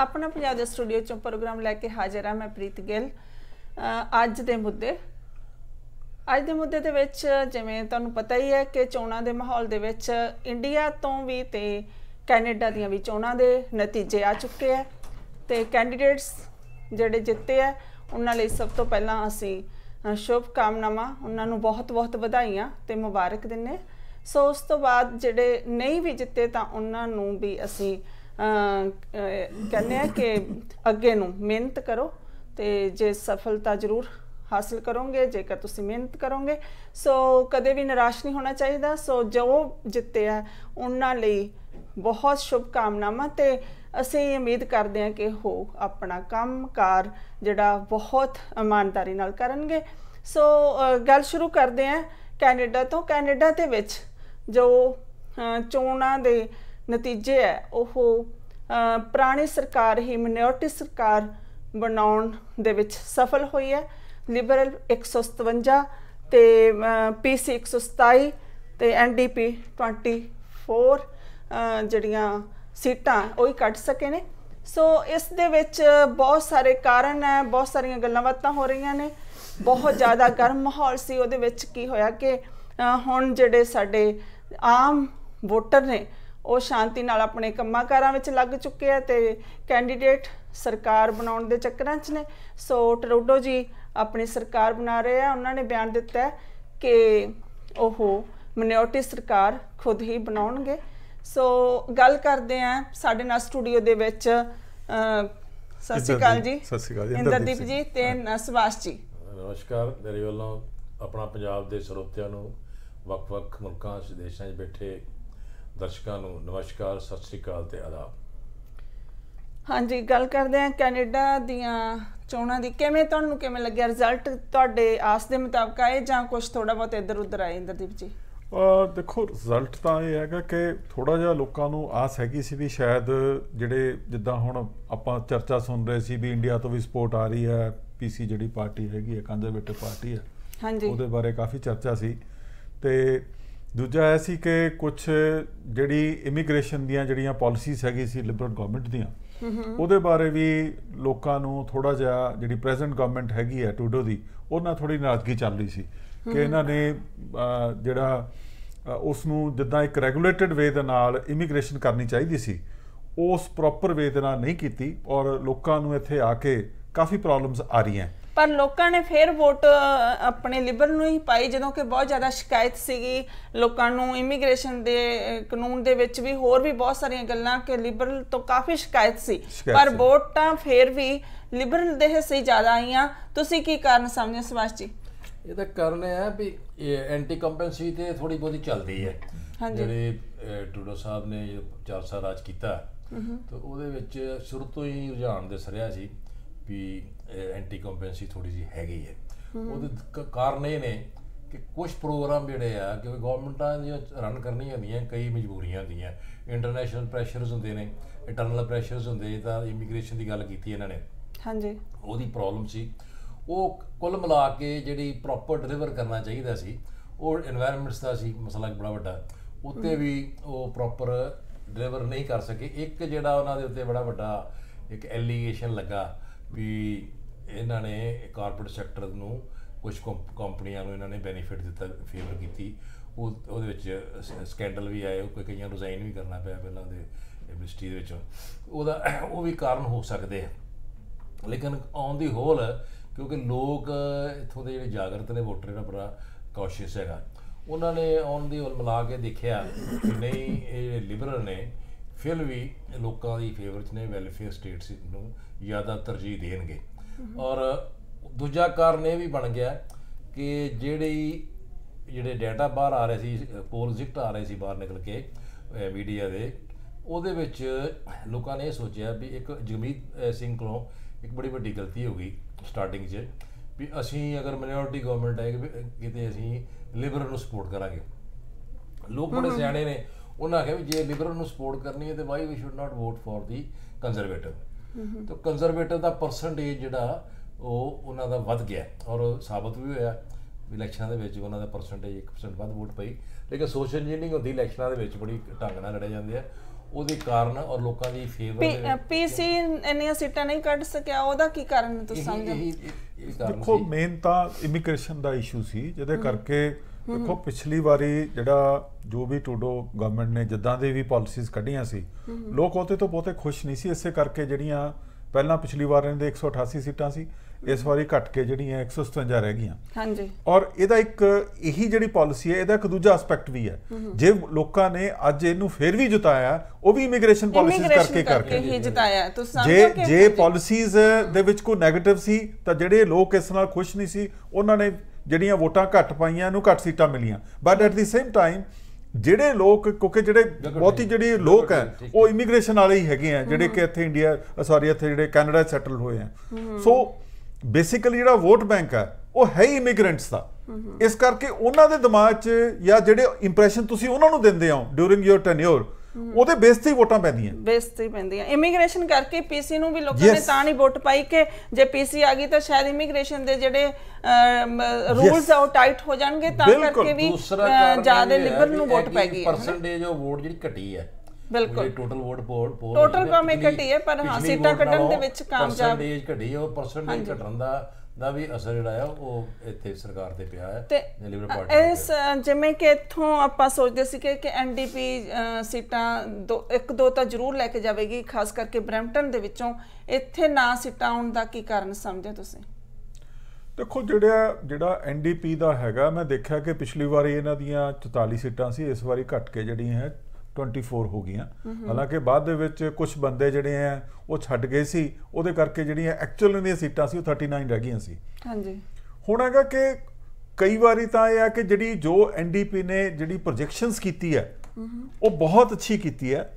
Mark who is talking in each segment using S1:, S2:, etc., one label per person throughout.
S1: ਆਪਣਾ ਪੰਜਾਬ ਦੇ ਸਟੂਡੀਓ ਚੋਂ ਪ੍ਰੋਗਰਾਮ ਲੈ ਕੇ ਹਾਜ਼ਰ ਹਾਂ ਮੈਂ ਪ੍ਰੀਤ ਗਿੱਲ। ਅੱਜ ਦੇ ਮੁੱਦੇ। ਅੱਜ ਦੇ ਮੁੱਦੇ ਦੇ ਵਿੱਚ ਜਿਵੇਂ ਤੁਹਾਨੂੰ ਪਤਾ ਹੀ ਹੈ ਕਿ ਚੋਣਾਂ ਦੇ ਮਾਹੌਲ ਦੇ ਵਿੱਚ ਇੰਡੀਆ ਤੋਂ ਵੀ ਤੇ ਕੈਨੇਡਾ ਦੀਆਂ ਵੀ ਚੋਣਾਂ ਦੇ ਨਤੀਜੇ ਆ ਚੁੱਕੇ ਆ ਤੇ ਕੈਂਡੀਡੇਟਸ ਜਿਹੜੇ ਜਿੱਤੇ ਆ ਉਹਨਾਂ ਲਈ ਸਭ ਤੋਂ ਪਹਿਲਾਂ ਅਸੀਂ ਅ, ਸ਼ੁਭ ਕਾਮਨਾਵਾਂ ਉਹਨਾਂ ਨੂੰ ਬਹੁਤ-ਬਹੁਤ ਵਧਾਈਆਂ ਤੇ ਮੁਬਾਰਕ ਦਿੰਨੇ ਸੋ ਉਸ ਤੋਂ ਬਾਅਦ ਜਿਹੜੇ ਨਹੀਂ ਵੀ ਜਿੱਤੇ ਤਾਂ ਉਹਨਾਂ ਨੂੰ ਵੀ ਅਸੀਂ ਕਹਿੰਦੇ ਆ ਕਿ ਅੱਗੇ ਨੂੰ ਮਿਹਨਤ ਕਰੋ ਤੇ ਜੇ ਸਫਲਤਾ ਜ਼ਰੂਰ ਹਾਸਲ ਕਰੋਗੇ, ਜੇਕਰ ਤੁਸੀਂ ਮਿਹਨਤ ਕਰੋਗੇ, ਸੋ ਕਦੇ ਵੀ ਨਿਰਾਸ਼ ਨਹੀਂ ਹੋਣਾ ਚਾਹੀਦਾ, ਸੋ ਜੋ ਜਿੱਤੇ ਆ, ਉਹਨਾਂ ਲਈ ਬਹੁਤ ਸ਼ੁਭ ਕਾਮਨਾਵਾਂ ਤੇ ਅਸੀਂ ਉਮੀਦ ਕਰਦੇ ਹਾਂ ਕਿ ਉਹ ਆਪਣਾ ਕੰਮਕਾਰ ਜਿਹੜਾ ਬਹੁਤ ਇਮਾਨਦਾਰੀ ਨਾਲ ਕਰਨਗੇ। ਸੋ ਗੱਲ ਸ਼ੁਰੂ ਕਰਦੇ ਹਾਂ ਕੈਨੇਡਾ ਤੋਂ। ਕੈਨੇਡਾ ਦੇ ਵਿੱਚ ਜੋ ਚੋਣਾਂ ਦੇ ਨਤੀਜੇ ਹੈ। ਉਹ ਪੁਰਾਣੀ ਸਰਕਾਰ ਹੀ ਮਿਨੋਰਟੀ ਸਰਕਾਰ ਬਣਾਉਣ ਦੇ ਵਿੱਚ ਸਫਲ ਹੋਈ ਹੈ। ਲਿਬਰਲ 157 ਤੇ ਪੀਸੀ 127 ਤੇ ਐਨਡੀਪੀ 24 ਅ, ਜਿਹੜੀਆਂ ਸੀਟਾਂ ਉਹ ਹੀ ਕੱਢ ਸਕੇ ਨੇ। ਸੋ ਇਸ ਦੇ ਵਿੱਚ ਬਹੁਤ ਸਾਰੇ ਕਾਰਨ ਹੈ ਬਹੁਤ ਸਾਰੀਆਂ ਗੱਲਾਂ ਬਾਤਾਂ ਹੋ ਰਹੀਆਂ ਨੇ। ਬਹੁਤ ਜ਼ਿਆਦਾ ਗਰਮ ਮਾਹੌਲ ਸੀ। ਉਹਦੇ ਵਿੱਚ ਕੀ ਹੋਇਆ ਕਿ ਹੁਣ ਜਿਹੜੇ ਸਾਡੇ ਆਮ ਵੋਟਰ ਨੇ ਉਹ ਸ਼ਾਂਤੀ ਨਾਲ ਆਪਣੇ ਕੰਮਾਂ ਕਾਰਾਂ ਵਿੱਚ ਲੱਗ ਚੁੱਕੇ ਆ ਤੇ ਕੈਂਡੀਡੇਟ ਸਰਕਾਰ ਬਣਾਉਣ ਦੇ ਚੱਕਰਾਂ 'ਚ ਨੇ। ਸੋ ਟਰੂਡੋ ਜੀ ਆਪਣੀ ਸਰਕਾਰ ਬਣਾ ਰਹੇ ਆ। ਉਹਨਾਂ ਨੇ ਬਿਆਨ ਦਿੱਤਾ ਕਿ ਉਹ ਮਿਨੋਰਟੀ ਸਰਕਾਰ ਖੁਦ ਹੀ ਬਣਾਉਣਗੇ। ਸੋ ਗੱਲ ਕਰਦੇ ਆ ਸਾਡੇ ਨਾਲ ਸਟੂਡੀਓ ਦੇ ਵਿੱਚ ਸਤਿ ਸ਼੍ਰੀ ਅਕਾਲ ਜੀ।
S2: ਸਤਿ ਸ਼੍ਰੀ ਅਕਾਲ ਜੀ,
S1: ਇੰਦਰਦੀਪ ਜੀ ਤੇ ਸੁਭਾਸ਼ ਜੀ।
S3: ਨਮਸਕਾਰ। ਮੇਰੇ ਵੱਲੋਂ ਆਪਣਾ ਪੰਜਾਬ ਦੇ ਸਰੋਤਿਆਂ ਨੂੰ ਵੱਖ-ਵੱਖ ਮੁਲਕਾਂ ਦੇਸ਼ਾਂ 'ਚ ਬੈਠੇ ਦਰਸ਼ਕਾਂ ਨੂੰ ਨਮਸਕਾਰ ਸਤਿ ਸ੍ਰੀ ਅਕਾਲ ਤੇ ਆਦਾਬ।
S1: ਹਾਂਜੀ ਗੱਲ ਕਰਦੇ ਆ ਕੈਨੇਡਾ ਦੀਆਂ ਚੋਣਾਂ ਦੀ। ਕਿਵੇਂ ਤੁਹਾਨੂੰ ਕਿਵੇਂ ਲੱਗਿਆ ਰਿਜ਼ਲਟ ਤੁਹਾਡੇ ਆਸ ਦੇ ਮੁਤਾਬਕ ਆਏ ਜਾਂ ਕੁਝ ਥੋੜਾ ਬਹੁਤ ਇੱਧਰ ਉੱਧਰ ਆਏ ਇੰਦਰਦੀਪ ਜੀ?
S2: ਅਹ ਦੇਖੋ ਰਿਜ਼ਲਟ ਤਾਂ ਇਹ ਹੈਗਾ ਕਿ ਥੋੜਾ ਜਿਹਾ ਲੋਕਾਂ ਨੂੰ ਆਸ ਹੈਗੀ ਸੀ ਵੀ ਸ਼ਾਇਦ ਜਿਹੜੇ ਜਿੱਦਾਂ ਹੁਣ ਆਪਾਂ ਚਰਚਾ ਸੁਣ ਰਹੇ ਸੀ ਵੀ ਇੰਡੀਆ ਤੋਂ ਵੀ ਸਪੋਰਟ ਆ ਰਹੀ ਹੈ ਪੀਸੀ ਜਿਹੜੀ ਪਾਰਟੀ ਹੈਗੀ ਹੈ ਕੰਜ਼ਰਵੇਟਿਵ ਪਾਰਟੀ ਹੈ
S1: ਹਾਂਜੀ।
S2: ਉਹਦੇ ਬਾਰੇ ਕਾਫੀ ਚਰਚਾ ਸੀ। ਤੇ ਦੂਜਾ ਇਹ ਸੀ ਕਿ ਕੁਝ ਜਿਹੜੀ ਇਮੀਗ੍ਰੇਸ਼ਨ ਦੀਆਂ ਜਿਹੜੀਆਂ ਪਾਲਿਸੀਜ਼ ਹੈਗੀ ਸੀ ਲਿਬਰਲ ਗਵਰਨਮੈਂਟ ਦੀਆਂ ਉਹਦੇ ਬਾਰੇ ਵੀ ਲੋਕਾਂ ਨੂੰ ਥੋੜਾ ਜਿਹਾ ਜਿਹੜੀ ਪ੍ਰੈਜ਼ੈਂਟ ਗਵਰਨਮੈਂਟ ਹੈਗੀ ਹੈ ਟੂਡੋ ਦੀ ਉਹਨਾਂ ਥੋੜੀ ਨਾਰਾਜ਼ਗੀ ਚੱਲ ਰਹੀ ਸੀ ਕਿ ਇਹਨਾਂ ਨੇ ਜਿਹੜਾ ਉਸ ਨੂੰ ਜਿੱਦਾਂ ਇੱਕ ਰੈਗੂਲੇਟਡ ਵੇ ਦੇ ਨਾਲ ਇਮੀਗ੍ਰੇਸ਼ਨ ਕਰਨੀ ਚਾਹੀਦੀ ਸੀ ਉਸ ਪ੍ਰੋਪਰ ਵੇ ਦੇ ਨਾਲ ਨਹੀਂ ਕੀਤੀ ਔਰ ਲੋਕਾਂ ਨੂੰ ਇੱਥੇ ਆ ਕੇ ਕਾਫੀ ਪ੍ਰੋਬਲਮਸ ਆ ਰਹੀਆਂ।
S1: ਪਰ ਲੋਕਾਂ ਨੇ ਫੇਰ ਵੋਟ ਆਪਣੇ ਲਿਬਰਲ ਨੂੰ ਹੀ ਪਾਈ ਜਦੋਂ ਕਿ ਬਹੁਤ ਜ਼ਿਆਦਾ ਸ਼ਿਕਾਇਤ ਸੀਗੀ ਲੋਕਾਂ ਨੂੰ ਇਮੀਗ੍ਰੇਸ਼ਨ ਦੇ ਕਾਨੂੰਨ ਦੇ ਵਿੱਚ ਵੀ ਹੋਰ ਵੀ ਬਹੁਤ ਸਾਰੀਆਂ ਗੱਲਾਂ ਕਿ ਲਿਬਰਲ ਤੋਂ ਕਾਫੀ ਸ਼ਿਕਾਇਤ ਸੀ। ਪਰ। ਵੋਟਾਂ ਫੇਰ ਵੀ ਲਿਬਰਲ ਦੇ ਹਿੱਸੇ ਜ਼ਿਆਦਾ ਆਈਆਂ। ਤੁਸੀਂ ਕੀ ਕਾਰਨ ਸਮਝਦੇ ਹੋ ਸੁਭਾਸ਼ ਜੀ?
S3: ਇਹਦਾ ਕਾਰਨ ਇਹ ਹੈ ਵੀ ਇਹ ਐਂਟੀ ਕੰਪੈਂਸੀ ਤੇ ਥੋੜੀ ਬਹੁਤੀ ਚੱਲਦੀ ਹੈ।
S1: ਹਾਂਜੀ।
S3: ਜਿਹੜੇ ਟਰੂਡੋ ਸਾਹਿਬ ਨੇ ਜੋ 4 ਸਾਲ ਰਾਜ ਕੀਤਾ ਤਾਂ ਉਹਦੇ ਵਿੱਚ ਸ਼ੁਰੂ ਤੋਂ ਹੀ ਰੁਝਾਨ ਦਿਸ ਰਿਹਾ ਸੀ। ਵੀ ਐਂਟੀ ਕੰਪੈਂਸੀ ਥੋੜੀ ਜੀ ਹੈਗੀ ਹੈ। ਉਹਦੇ ਕਾਰਨ ਇਹ ਨੇ ਕਿ ਕੁਝ ਪ੍ਰੋਗਰਾਮ ਜਿਹੜੇ ਆ ਕਿਉਂਕਿ ਗਵਰਨਮੈਂਟਾਂ ਦੀਆਂ ਰਨ ਕਰਨੀਆਂ ਹੁੰਦੀਆਂ ਕਈ ਮਜਬੂਰੀਆਂ ਹੁੰਦੀਆਂ। ਇੰਟਰਨੈਸ਼ਨਲ ਪ੍ਰੈਸ਼ਰਸ ਹੁੰਦੇ ਨੇ ਇੰਟਰਨਲ ਪ੍ਰੈਸ਼ਰਸ ਹੁੰਦੇ ਤਾਂ ਇਮੀਗ੍ਰੇਸ਼ਨ ਦੀ ਗੱਲ ਕੀਤੀ ਇਹਨਾਂ ਨੇ।
S1: ਹਾਂਜੀ।
S3: ਉਹਦੀ ਪ੍ਰੋਬਲਮ ਸੀ। ਉਹ ਕੁੱਲ ਮਿਲਾ ਕੇ ਜਿਹੜੀ ਪ੍ਰੋਪਰ ਡਿਲੀਵਰ ਕਰਨਾ ਚਾਹੀਦਾ ਸੀ ਉਹ এনवायरमेंट्स ਦਾ ਸੀ ਮਸਲਾ ਬੜਾ ਵੱਡਾ। ਉੱਤੇ ਵੀ ਉਹ ਪ੍ਰੋਪਰ ਡਿਲੀਵਰ ਨਹੀਂ ਕਰ ਸਕੇ। ਇੱਕ ਜਿਹੜਾ ਉਹਨਾਂ ਦੇ ਉੱਤੇ ਬੜਾ ਵੱਡਾ ਇੱਕ ਐਲੀਗੇਸ਼ਨ ਲੱਗਾ ਵੀ ਇਹਨਾਂ ਨੇ ਕਾਰਪੋਰੇਟ ਸੈਕਟਰ ਨੂੰ ਕੁਝ ਕੰਪਨੀਆਂ ਨੂੰ ਇਹਨਾਂ ਨੇ ਬੈਨੀਫਿਟ ਦਿੱਤਾ ਫੇਵਰ ਕੀਤੀ। ਉਹ, ਉਹਦੇ ਵਿੱਚ ਸਕੈਂਡਲ ਵੀ ਆਏ, ਉਹ ਕੋਈ ਕਈਆਂ ਰਿਜ਼ਾਈਨ ਵੀ ਕਰਨਾ ਪਿਆ ਪਹਿਲਾਂ ਦੇ ਮਿਨਿਸਟਰੀ ਦੇ ਵਿੱਚੋਂ। ਉਹਦਾ ਉਹ ਵੀ ਕਾਰਨ ਹੋ ਸਕਦੇ ਆ। ਲੇਕਿਨ ਔਨ ਦੀ ਹੋਲ ਕਿਉਂਕਿ ਲੋਕ ਇੱਥੋਂ ਦੇ ਜਿਹੜੇ ਜਾਗਰਤ ਨੇ, ਵੋਟਰ ਇਹਨਾਂ ਬੜਾ ਕੌਸ਼ੀਅਸ ਹੈਗਾ। ਉਹਨਾਂ ਨੇ ਔਨ ਦੀ ਹੋਲ ਮਿਲਾ ਕੇ ਦੇਖਿਆ ਕਿ ਨਹੀਂ, ਇਹ ਲਿਬਰਲ ਨੇ, ਫਿਰ ਵੀ ਲੋਕਾਂ ਦੀ ਫੇਵਰ ਚ ਨੇ ਵੈਲਫੇਅਰ ਸਟੇਟਸ ਨੂੰ ਜ਼ਿਆਦਾ ਤਰਜੀਹ ਦੇਣਗੇ। ਔਰ ਦੂਜਾ ਕਾਰਨ ਇਹ ਵੀ ਬਣ ਗਿਆ ਕਿ ਜਿਹੜੀ ਜਿਹੜੇ ਡਾਟਾ ਬਾਹਰ ਆ ਰਹੇ ਸੀ ਪੋਲ ਰਿਜ਼ਲਟ ਆ ਰਹੇ ਸੀ ਬਾਹਰ ਨਿਕਲ ਕੇ ਮੀਡੀਆ ਦੇ ਉਹਦੇ ਵਿੱਚ ਲੋਕਾਂ ਨੇ ਇਹ ਸੋਚਿਆ ਵੀ ਇੱਕ ਜਗਮੀਤ ਸਿੰਘ ਕੋਲੋਂ ਇੱਕ ਬੜੀ ਵੱਡੀ ਗਲਤੀ ਹੋ ਗਈ ਸਟਾਰਟਿੰਗ 'ਚ ਵੀ ਅਸੀਂ ਅਗਰ ਮਿਨੋਰਟੀ ਗਵਰਨਮੈਂਟ ਹੈ ਕਿਤੇ ਅਸੀਂ ਲਿਬਰਲ ਨੂੰ ਸਪੋਰਟ ਕਰਾਂਗੇ। ਲੋਕ ਬੜੇ ਸਿਆਣੇ ਨੇ ਉਹਨਾਂ ਆਖਿਆ ਵੀ ਜੇ ਲਿਬਰਲ ਨੂੰ ਸਪੋਰਟ ਕਰਨੀ ਹੈ ਤੇ why we should not vote for the conservative ਤਾਂ ਕੰਜ਼ਰਵੇਟਿਵ ਦਾ ਪਰਸੈਂਟੇਜ ਜਿਹੜਾ ਉਹ ਉਹਨਾਂ ਦਾ ਵੱਧ ਗਿਆ। ਔਰ ਸਾਬਤ ਵੀ ਹੋਇਆ ਇਲੈਕਸ਼ਨਾਂ ਦੇ ਵਿੱਚ ਉਹਨਾਂ ਦਾ ਪਰਸੈਂਟੇਜ 1% ਵੱਧ ਵੋਟ ਪਈ। ਲੇਕਿਨ ਸੋਸ਼ਲ ਇੰਜੀਨੀਅਰਿੰਗ ਹੁੰਦੀ ਇਲੈਕਸ਼ਨਾਂ ਦੇ ਵਿੱਚ ਬੜੀ ਢੰਗ ਨਾਲ ਲੜੇ ਜਾਂਦੇ ਆ। ਉਹਦੇ ਕਾਰਨ ਔਰ ਲੋਕਾਂ ਦੀ ਫੇਵਰ ਦੇ
S1: ਪੀਸੀ ਇੰਨੀਆਂ ਸੀਟਾਂ ਨਹੀਂ ਕੱਢ ਸਕਿਆ ਉਹਦਾ ਕੀ ਕਾਰਨ ਤੁਸੀਂ ਸਮਝੋ
S2: ਦੇਖੋ ਮੇਨ ਤਾਂ ਇਮੀਗ੍ਰੇਸ਼ਨ ਦਾ ਇਸ਼ੂ ਸੀ ਜਿਹਦੇ ਕਰਕੇ ਦੇਖੋ ਪਿਛਲੀ ਵਾਰੀ ਜਿਹੜਾ ਜੋ ਵੀ ਟੂਡੋ ਗਵਰਨਮੈਂਟ ਨੇ ਜਿੱਦਾਂ ਦੇ ਵੀ ਪਾਲਿਸੀਜ਼ ਕੱਢੀਆਂ ਸੀ ਲੋਕ ਉਹਤੇ ਤੋਂ ਬਹੁਤੇ ਖੁਸ਼ ਨਹੀਂ ਸੀ ਇਸੇ ਕਰਕੇ ਜਿਹੜੀਆਂ ਪਹਿਲਾਂ ਪਿਛਲੀ ਵਾਰ ਇਹਨਾਂ ਦੇ 188 ਸੀਟਾਂ ਸੀ ਇਸ ਵਾਰੀ ਘਟ ਕੇ ਜਿਹੜੀਆਂ 157 ਰਹਿ ਗਈਆਂ।
S1: ਹਾਂਜੀ।
S2: ਔਰ ਇਹਦਾ ਇੱਕ ਇਹੀ ਜਿਹੜੀ ਪਾਲਿਸੀ ਹੈ ਇਹਦਾ ਇੱਕ ਦੂਜਾ ਐਸਪੈਕਟ ਵੀ ਹੈ। ਜੇ ਲੋਕਾਂ ਨੇ ਅੱਜ ਇਹਨੂੰ ਫੇਰ ਵੀ ਜਿਤਾਇਆ ਉਹ ਵੀ ਇਮੀਗ੍ਰੇਸ਼ਨ ਪਾਲਿਸੀਜ਼ ਕਰਕੇ
S1: ਕਰਕੇ ਹੀ ਜਿਤਾਇਆ। ਤੁਸੀਂ
S2: ਜੇ
S1: ਸਮਝੋ ਕਿ
S2: ਜੇ ਪਾਲਿਸੀਜ਼ ਦੇ ਵਿੱਚ ਕੋਈ 네ਗੇਟਿਵ ਸੀ ਤਾਂ ਜਿਹੜੇ ਲੋਕ ਇਸ ਨਾਲ ਖੁਸ਼ ਨਹੀਂ ਸੀ ਉਹਨਾਂ ਨੇ ਜਿਹੜੀਆਂ ਵੋਟਾਂ ਘੱਟ ਪਾਈਆਂ ਨੂੰ ਘੱਟ ਸੀਟਾਂ ਮਿਲੀਆਂ। But at the same time ਜਿਹੜੇ ਲੋਕ ਕਿਉਂਕਿ ਜਿਹੜੇ ਬਹੁਤੀ ਜਿਹੜੀ ਲੋਕ ਹੈ ਉਹ ਇਮੀਗ੍ਰੇਸ਼ਨ ਵਾਲੇ ਹੀ ਹੈਗੇ ਆ ਜਿਹੜੇ ਕਿ ਇੱਥੇ ਇੰਡੀਆ ਸੌਰੀ ਇੱਥੇ ਜਿਹੜੇ ਕੈਨੇਡਾ ਸੈਟਲ ਹੋਏ ਆ। ਸੋ ਬੇਸਿਕਲੀ ਜਿਹੜਾ ਵੋਟ ਬੈਂਕ ਹੈ ਉਹ ਹੈ ਹੀ ਇਮੀਗ੍ਰੈਂਟਸ ਦਾ। ਇਸ ਕਰਕੇ ਉਹਨਾਂ ਦੇ ਦਿਮਾਗ 'ਚ ਜਾਂ ਜਿਹੜੇ ਇੰਪ੍ਰੈਸ਼ਨ ਤੁਸੀਂ ਉਹਨਾਂ ਨੂੰ ਦਿੰਦੇ ਹੋ ਡਿਊਰਿੰਗ ਯੋਰ ਟੈਨਿਓਰ ਉਹਦੇ ਬੇਸ ਤੇ ਹੀ ਵੋਟਾਂ ਪੈਂਦੀਆਂ
S1: ਬੇਇੱਜ਼ਤੀ ਪੈਂਦੀ ਹੈ ਇਮੀਗ੍ਰੇਸ਼ਨ ਕਰਕੇ ਪੀਸੀ ਨੂੰ ਵੀ ਲੋਕਾਂ ਨੇ. ਤਾਂ ਨਹੀਂ ਵੋਟ ਪਾਈ ਕਿ ਜੇ ਪੀਸੀ ਆ ਗਈ ਤਾਂ ਸ਼ਾਇਦ ਇਮੀਗ੍ਰੇਸ਼ਨ ਦੇ ਜਿਹੜੇ ਰੂਲਸ ਆ ਉਹ ਟਾਈਟ ਹੋ ਜਾਣਗੇ ਤਾਂ। ਕਰਕੇ ਵੀ ਜ਼ਿਆਦਾ ਲਿਬਰਲ ਨੂੰ ਵੋਟ ਪੈ ਗਈ ਹੈ?
S3: ਪਰਸੈਂਟੇਜ ਆਫ ਵੋਟ ਜਿਹੜੀ ਘਟੀ ਹੈ
S1: ਬਿਲਕੁਲ।
S3: ਟੋਟਲ ਵੋਟ ਪੋਲ
S1: Total ਭਾਵੇਂ ਘਟੀ ਹੈ, ਪਰ ਹਾਂ, ਸੀਟਾਂ ਕੱਢਣ ਦੇ ਵਿੱਚ ਕਾਮਯਾਬ-
S3: ਪਰਸੈਂਟੇਜ ਘਟੀ ਹੈ ਉਹ ਪਰਸੈਂਟੇਜ ਘਟਣ ਦਾ ਦਾ ਵੀ ਅਸਰ ਜਿਹੜਾ ਆ ਉਹ ਇੱਥੇ ਸਰਕਾਰ ਤੇ ਪਿਆ ਹੈ
S1: ਤੇ
S3: ਲਿਬਰਲ ਪਾਰਟੀ
S1: ਇਸ ਜਿਵੇਂ ਕਿ ਇੱਥੋਂ ਆਪਾਂ ਸੋਚਦੇ ਸੀ ਕਿ ਕਿ ਐਨਡੀਪੀ ਸੀਟਾਂ ਦੋ ਇੱਕ ਦੋ ਤਾਂ ਜ਼ਰੂਰ ਲੈ ਕੇ ਜਾਵੇਗੀ ਖਾਸ ਕਰਕੇ ਬਰੈਂਪਟਨ ਦੇ ਵਿੱਚੋਂ। ਇੱਥੇ ਨਾ ਸੀਟਾਂ ਆਉਣ ਦਾ ਕੀ ਕਾਰਨ ਸਮਝਦੇ ਤੁਸੀਂ?
S2: ਦੇਖੋ ਜਿਹੜਾ ਜਿਹੜਾ ਐਨਡੀਪੀ ਦਾ ਹੈਗਾ ਮੈਂ ਦੇਖਿਆ ਕਿ ਪਿਛਲੀ ਵਾਰੀ ਇਹਨਾਂ ਦੀਆਂ 44 ਸੀਟਾਂ ਸੀ ਇਸ ਵਾਰੀ ਘਟ ਕੇ ਜਿਹੜੀਆਂ ਹੈ 24 ਹੋ ਗਈਆਂ। ਹਾਲਾਂਕਿ ਬਾਅਦ ਦੇ ਵਿੱਚ ਕੁਝ ਬੰਦੇ ਜਿਹੜੇ ਆ ਉਹ ਛੱਡ ਗਏ ਸੀ। ਉਹਦੇ ਕਰਕੇ ਜਿਹੜੀਆਂ ਐਕਚੁਅਲ ਦੀਆਂ ਸੀਟਾਂ ਸੀ ਉਹ 39 ਰਹਿ ਗਈਆਂ ਸੀ।
S1: ਹਾਂਜੀ।
S2: ਹੁਣ ਹੈਗਾ ਕਿ ਕਈ ਵਾਰੀ ਤਾਂ ਇਹ ਆ ਕਿ ਜਿਹੜੀ ਜੋ ਐਨਡੀਪੀ ਨੇ ਜਿਹੜੀ ਪ੍ਰੋਜੈਕਸ਼ਨਸ ਕੀਤੀ ਹੈ ਉਹ ਬਹੁਤ ਅੱਛੀ ਕੀਤੀ ਹੈ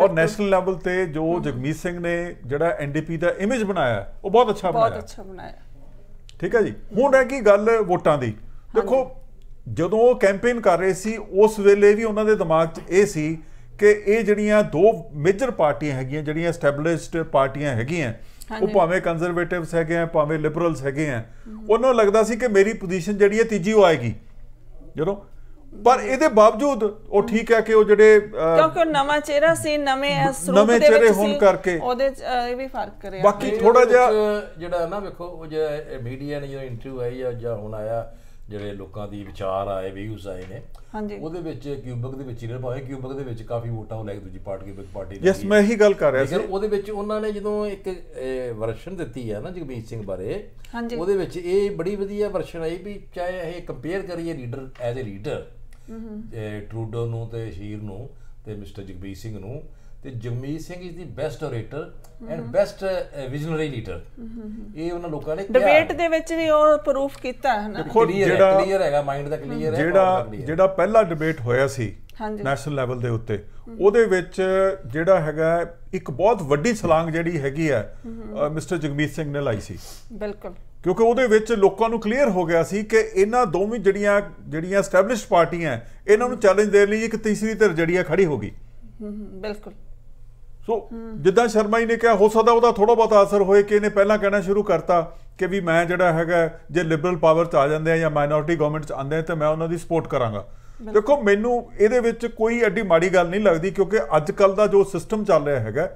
S2: ਔਰ ਨੈਸ਼ਨਲ ਲੈਵਲ ਤੇ ਜੋ ਜਗਮੀਤ ਸਿੰਘ ਨੇ ਜਿਹੜਾ ਐਨਡੀਪੀ ਦਾ ਇਮੇਜ ਬਣਾਇਆ ਉਹ ਬਹੁਤ ਅੱਛਾ
S1: ਬਹੁਤ
S2: ਬਣਾਇਆ
S1: ਅੱਛਾ ਬਣਾਇਆ।
S2: ਠੀਕ ਹੈ ਜੀ? ਹੁਣ ਰਹਿ ਗਈ ਗੱਲ ਵੋਟਾਂ ਦੀ। ਦੇਖੋ ਜਦੋਂ ਉਹ ਕੈਂਪੇਨ ਕਰ ਰਹੇ ਸੀ ਉਸ ਵੇਲੇ ਵੀ ਉਹਨਾਂ ਦੇ ਦਿਮਾਗ 'ਚ ਇਹ ਸੀ ਕਿ ਇਹ ਜਿਹੜੀਆਂ ਦੋ ਮੇਜਰ ਪਾਰਟੀਆਂ ਹੈਗੀਆਂ ਜਿਹੜੀਆਂ ਐਸਟੈਬਲਿਸ਼ਡ ਪਾਰਟੀਆਂ ਹੈਗੀਆਂ ਉਹ। ਭਾਵੇਂ ਕੰਜ਼ਰਵੇਟਿਵਸ ਹੈਗੇ ਆ ਭਾਵੇਂ ਲਿਬਰਲਸ ਹੈਗੇ ਆ ਉਹਨਾਂ ਨੂੰ ਲੱਗਦਾ ਸੀ ਕਿ ਮੇਰੀ ਪੋਜੀਸ਼ਨ ਜਿਹੜੀ ਹੈ ਤੀਜੀ ਉਹ ਆਏਗੀ ਜਦੋਂ ਪਰ ਇਹਦੇ ਬਾਵਜੂਦ ਉਹ ਠੀਕ ਹੈ ਕਿ ਉਹ ਜਿਹੜੇ
S1: ਕਿਉਂਕਿ ਉਹ ਨਵਾਂ ਚਿਹਰਾ ਸੀ ਨਵੇਂ ਇਸ ਰੂਪ
S2: ਨਵੇਂ
S1: ਦੇ
S2: ਚਿਹਰੇ
S1: ਵਿੱਚ
S2: ਹੋਣ
S1: ਸੀ,
S2: ਕਰਕੇ।
S1: ਉਹਦੇ ਇਹ ਵੀ ਫ਼ਰਕ ਕਰਿਆ
S2: ਬਾਕੀ ਥੋੜਾ ਜਿਹਾ
S3: ਜਿਹੜਾ ਨਾ ਵੇਖੋ ਉਹ ਜਿਹੜਾ ਮੀਡੀਆ ਨੇ ਜਦੋਂ ਇੰਟਰਵਿਊ ਆਈ ਜਾਂ ਜਾਂ ਹੁਣ ਆਇਆ ਜਿਹੜੇ ਲੋਕਾਂ ਦੀ ਵਿਚਾਰ ਆਏ ਵਿਊਜ਼ ਆਏ ਨੇ
S1: ਹਾਂਜੀ।
S3: ਉਹਦੇ ਵਿੱਚ ਕਿਊਬਕ ਦੇ ਵਿੱਚ ਹੀ ਨੇ ਭਾਵੇਂ ਕਿਊਬਕ ਦੇ ਵਿੱਚ ਕਾਫੀ ਵੋਟਾਂ ਉਹ ਲੈ ਕੇ ਦੂਜੀ ਪਾਰਟੀ ਕਿਊਬਕ ਪਾਰਟੀ
S2: ਯੈਸ ਮੈਂ ਇਹੀ ਗੱਲ ਕਰ ਰਿਹਾ ਸੀ।
S3: ਲੇਕਿਨ ਉਹਦੇ ਵਿੱਚ ਉਹਨਾਂ ਨੇ ਜਦੋਂ ਇੱਕ ਵਰਸ਼ਨ ਦਿੱਤੀ ਹੈ ਨਾ ਜਗਮੀਤ ਸਿੰਘ ਬਾਰੇ
S1: ਹਾਂਜੀ।
S3: ਉਹਦੇ ਵਿੱਚ ਇਹ ਬੜੀ ਵਧੀਆ ਵਰਸ਼ਨ ਆਈ ਵੀ ਚਾਹੇ ਇਹ ਕੰਪੇਅਰ ਕਰੀਏ leader as a leader Trudeau ਨੂੰ ਤੇ ਸ਼ੀਰ ਨੂੰ ਤੇ ਮਿਸਟਰ ਜਗਮੀਤ ਸਿੰਘ ਨੂੰ ਤੇ Jagmeet Singh is the best orator and best visionary leader ਇਹ ਉਹਨਾਂ ਲੋਕਾਂ ਨੇ ਕਿਹਾ।
S1: ਡਿਬੇਟ ਦੇ ਵਿੱਚ ਵੀ ਉਹ ਪ੍ਰੂਫ ਕੀਤਾ ਹੈ ਨਾ।
S2: ਜਿਹੜਾ-
S3: ਕਲੀਅਰ ਹੈਗਾ ਮਾਈਂਡ ਦਾ ਕਲੀਅਰ ਹੈ
S2: ਜਿਹੜਾ ਜਿਹੜਾ ਪਹਿਲਾ ਡਿਬੇਟ ਹੋਇਆ ਸੀ। ਨੈਸ਼ਨਲ ਲੈਵਲ ਦੇ ਉੱਤੇ ਉਹਦੇ ਵਿੱਚ ਜਿਹੜਾ ਹੈਗਾ ਇੱਕ ਬਹੁਤ ਵੱਡੀ ਛਲਾਂਗ ਜਿਹੜੀ ਹੈਗੀ ਹੈ ਮਿਸਟਰ ਜਗਮੀਤ ਸਿੰਘ ਨੇ ਲਾਈ ਸੀ।
S1: ਬਿਲਕੁਲ।
S2: ਕਿਉਂਕਿ ਉਹਦੇ ਵਿੱਚ ਲੋਕਾਂ ਨੂੰ ਕਲੀਅਰ ਹੋ ਗਿਆ ਸੀ ਕਿ ਇਹਨਾਂ ਦੋਵੇਂ ਜਿਹੜੀਆਂ ਜਿਹੜੀਆਂ ਐਸਟੈਬਲਿਸ਼ਡ ਪਾਰਟੀਆਂ ਇਹਨਾਂ ਨੂੰ ਚੈਲੰਜ ਦੇਣ ਲਈ ਇੱਕ ਤੀਸਰੀ ਧਿਰ ਜਿਹੜੀ ਹੈ ਖੜੀ ਹੋ ਗਈ।
S1: ਬਿਲਕੁਲ।
S2: ਸੋ ਜਿੱਦਾਂ ਸ਼ਰਮਾ ਜੀ ਨੇ ਕਿਹਾ ਹੋ ਸਕਦਾ ਉਹਦਾ ਥੋੜਾ ਬਹੁਤਾ ਅਸਰ ਹੋਏ ਕਿ ਇਹਨੇ ਪਹਿਲਾਂ ਕਹਿਣਾ ਸ਼ੁਰੂ ਕਰਤਾ ਕਿ ਵੀ ਮੈਂ ਜਿਹੜਾ ਹੈਗਾ ਜੇ ਲਿਬਰਲ ਪਾਵਰ 'ਚ ਆ ਜਾਂਦੇ ਆ ਜਾਂ ਮਾਈਨੋਰਿਟੀ ਗਵਰਨਮੈਂਟ 'ਚ ਆਉਂਦੇ ਆ ਤਾਂ ਮੈਂ ਉਹਨਾਂ ਦੀ ਸਪੋਰਟ ਕਰਾਂਗਾ। ਦੇਖੋ ਮੈਨੂੰ ਇਹਦੇ ਵਿੱਚ ਕੋਈ ਐਡੀ ਮਾੜੀ ਗੱਲ ਨਹੀਂ ਲੱਗਦੀ ਕਿਉਂਕਿ ਅੱਜ ਕੱਲ ਦਾ ਜੋ ਸਿਸਟਮ ਚੱਲ ਰਿਹਾ ਹੈਗਾ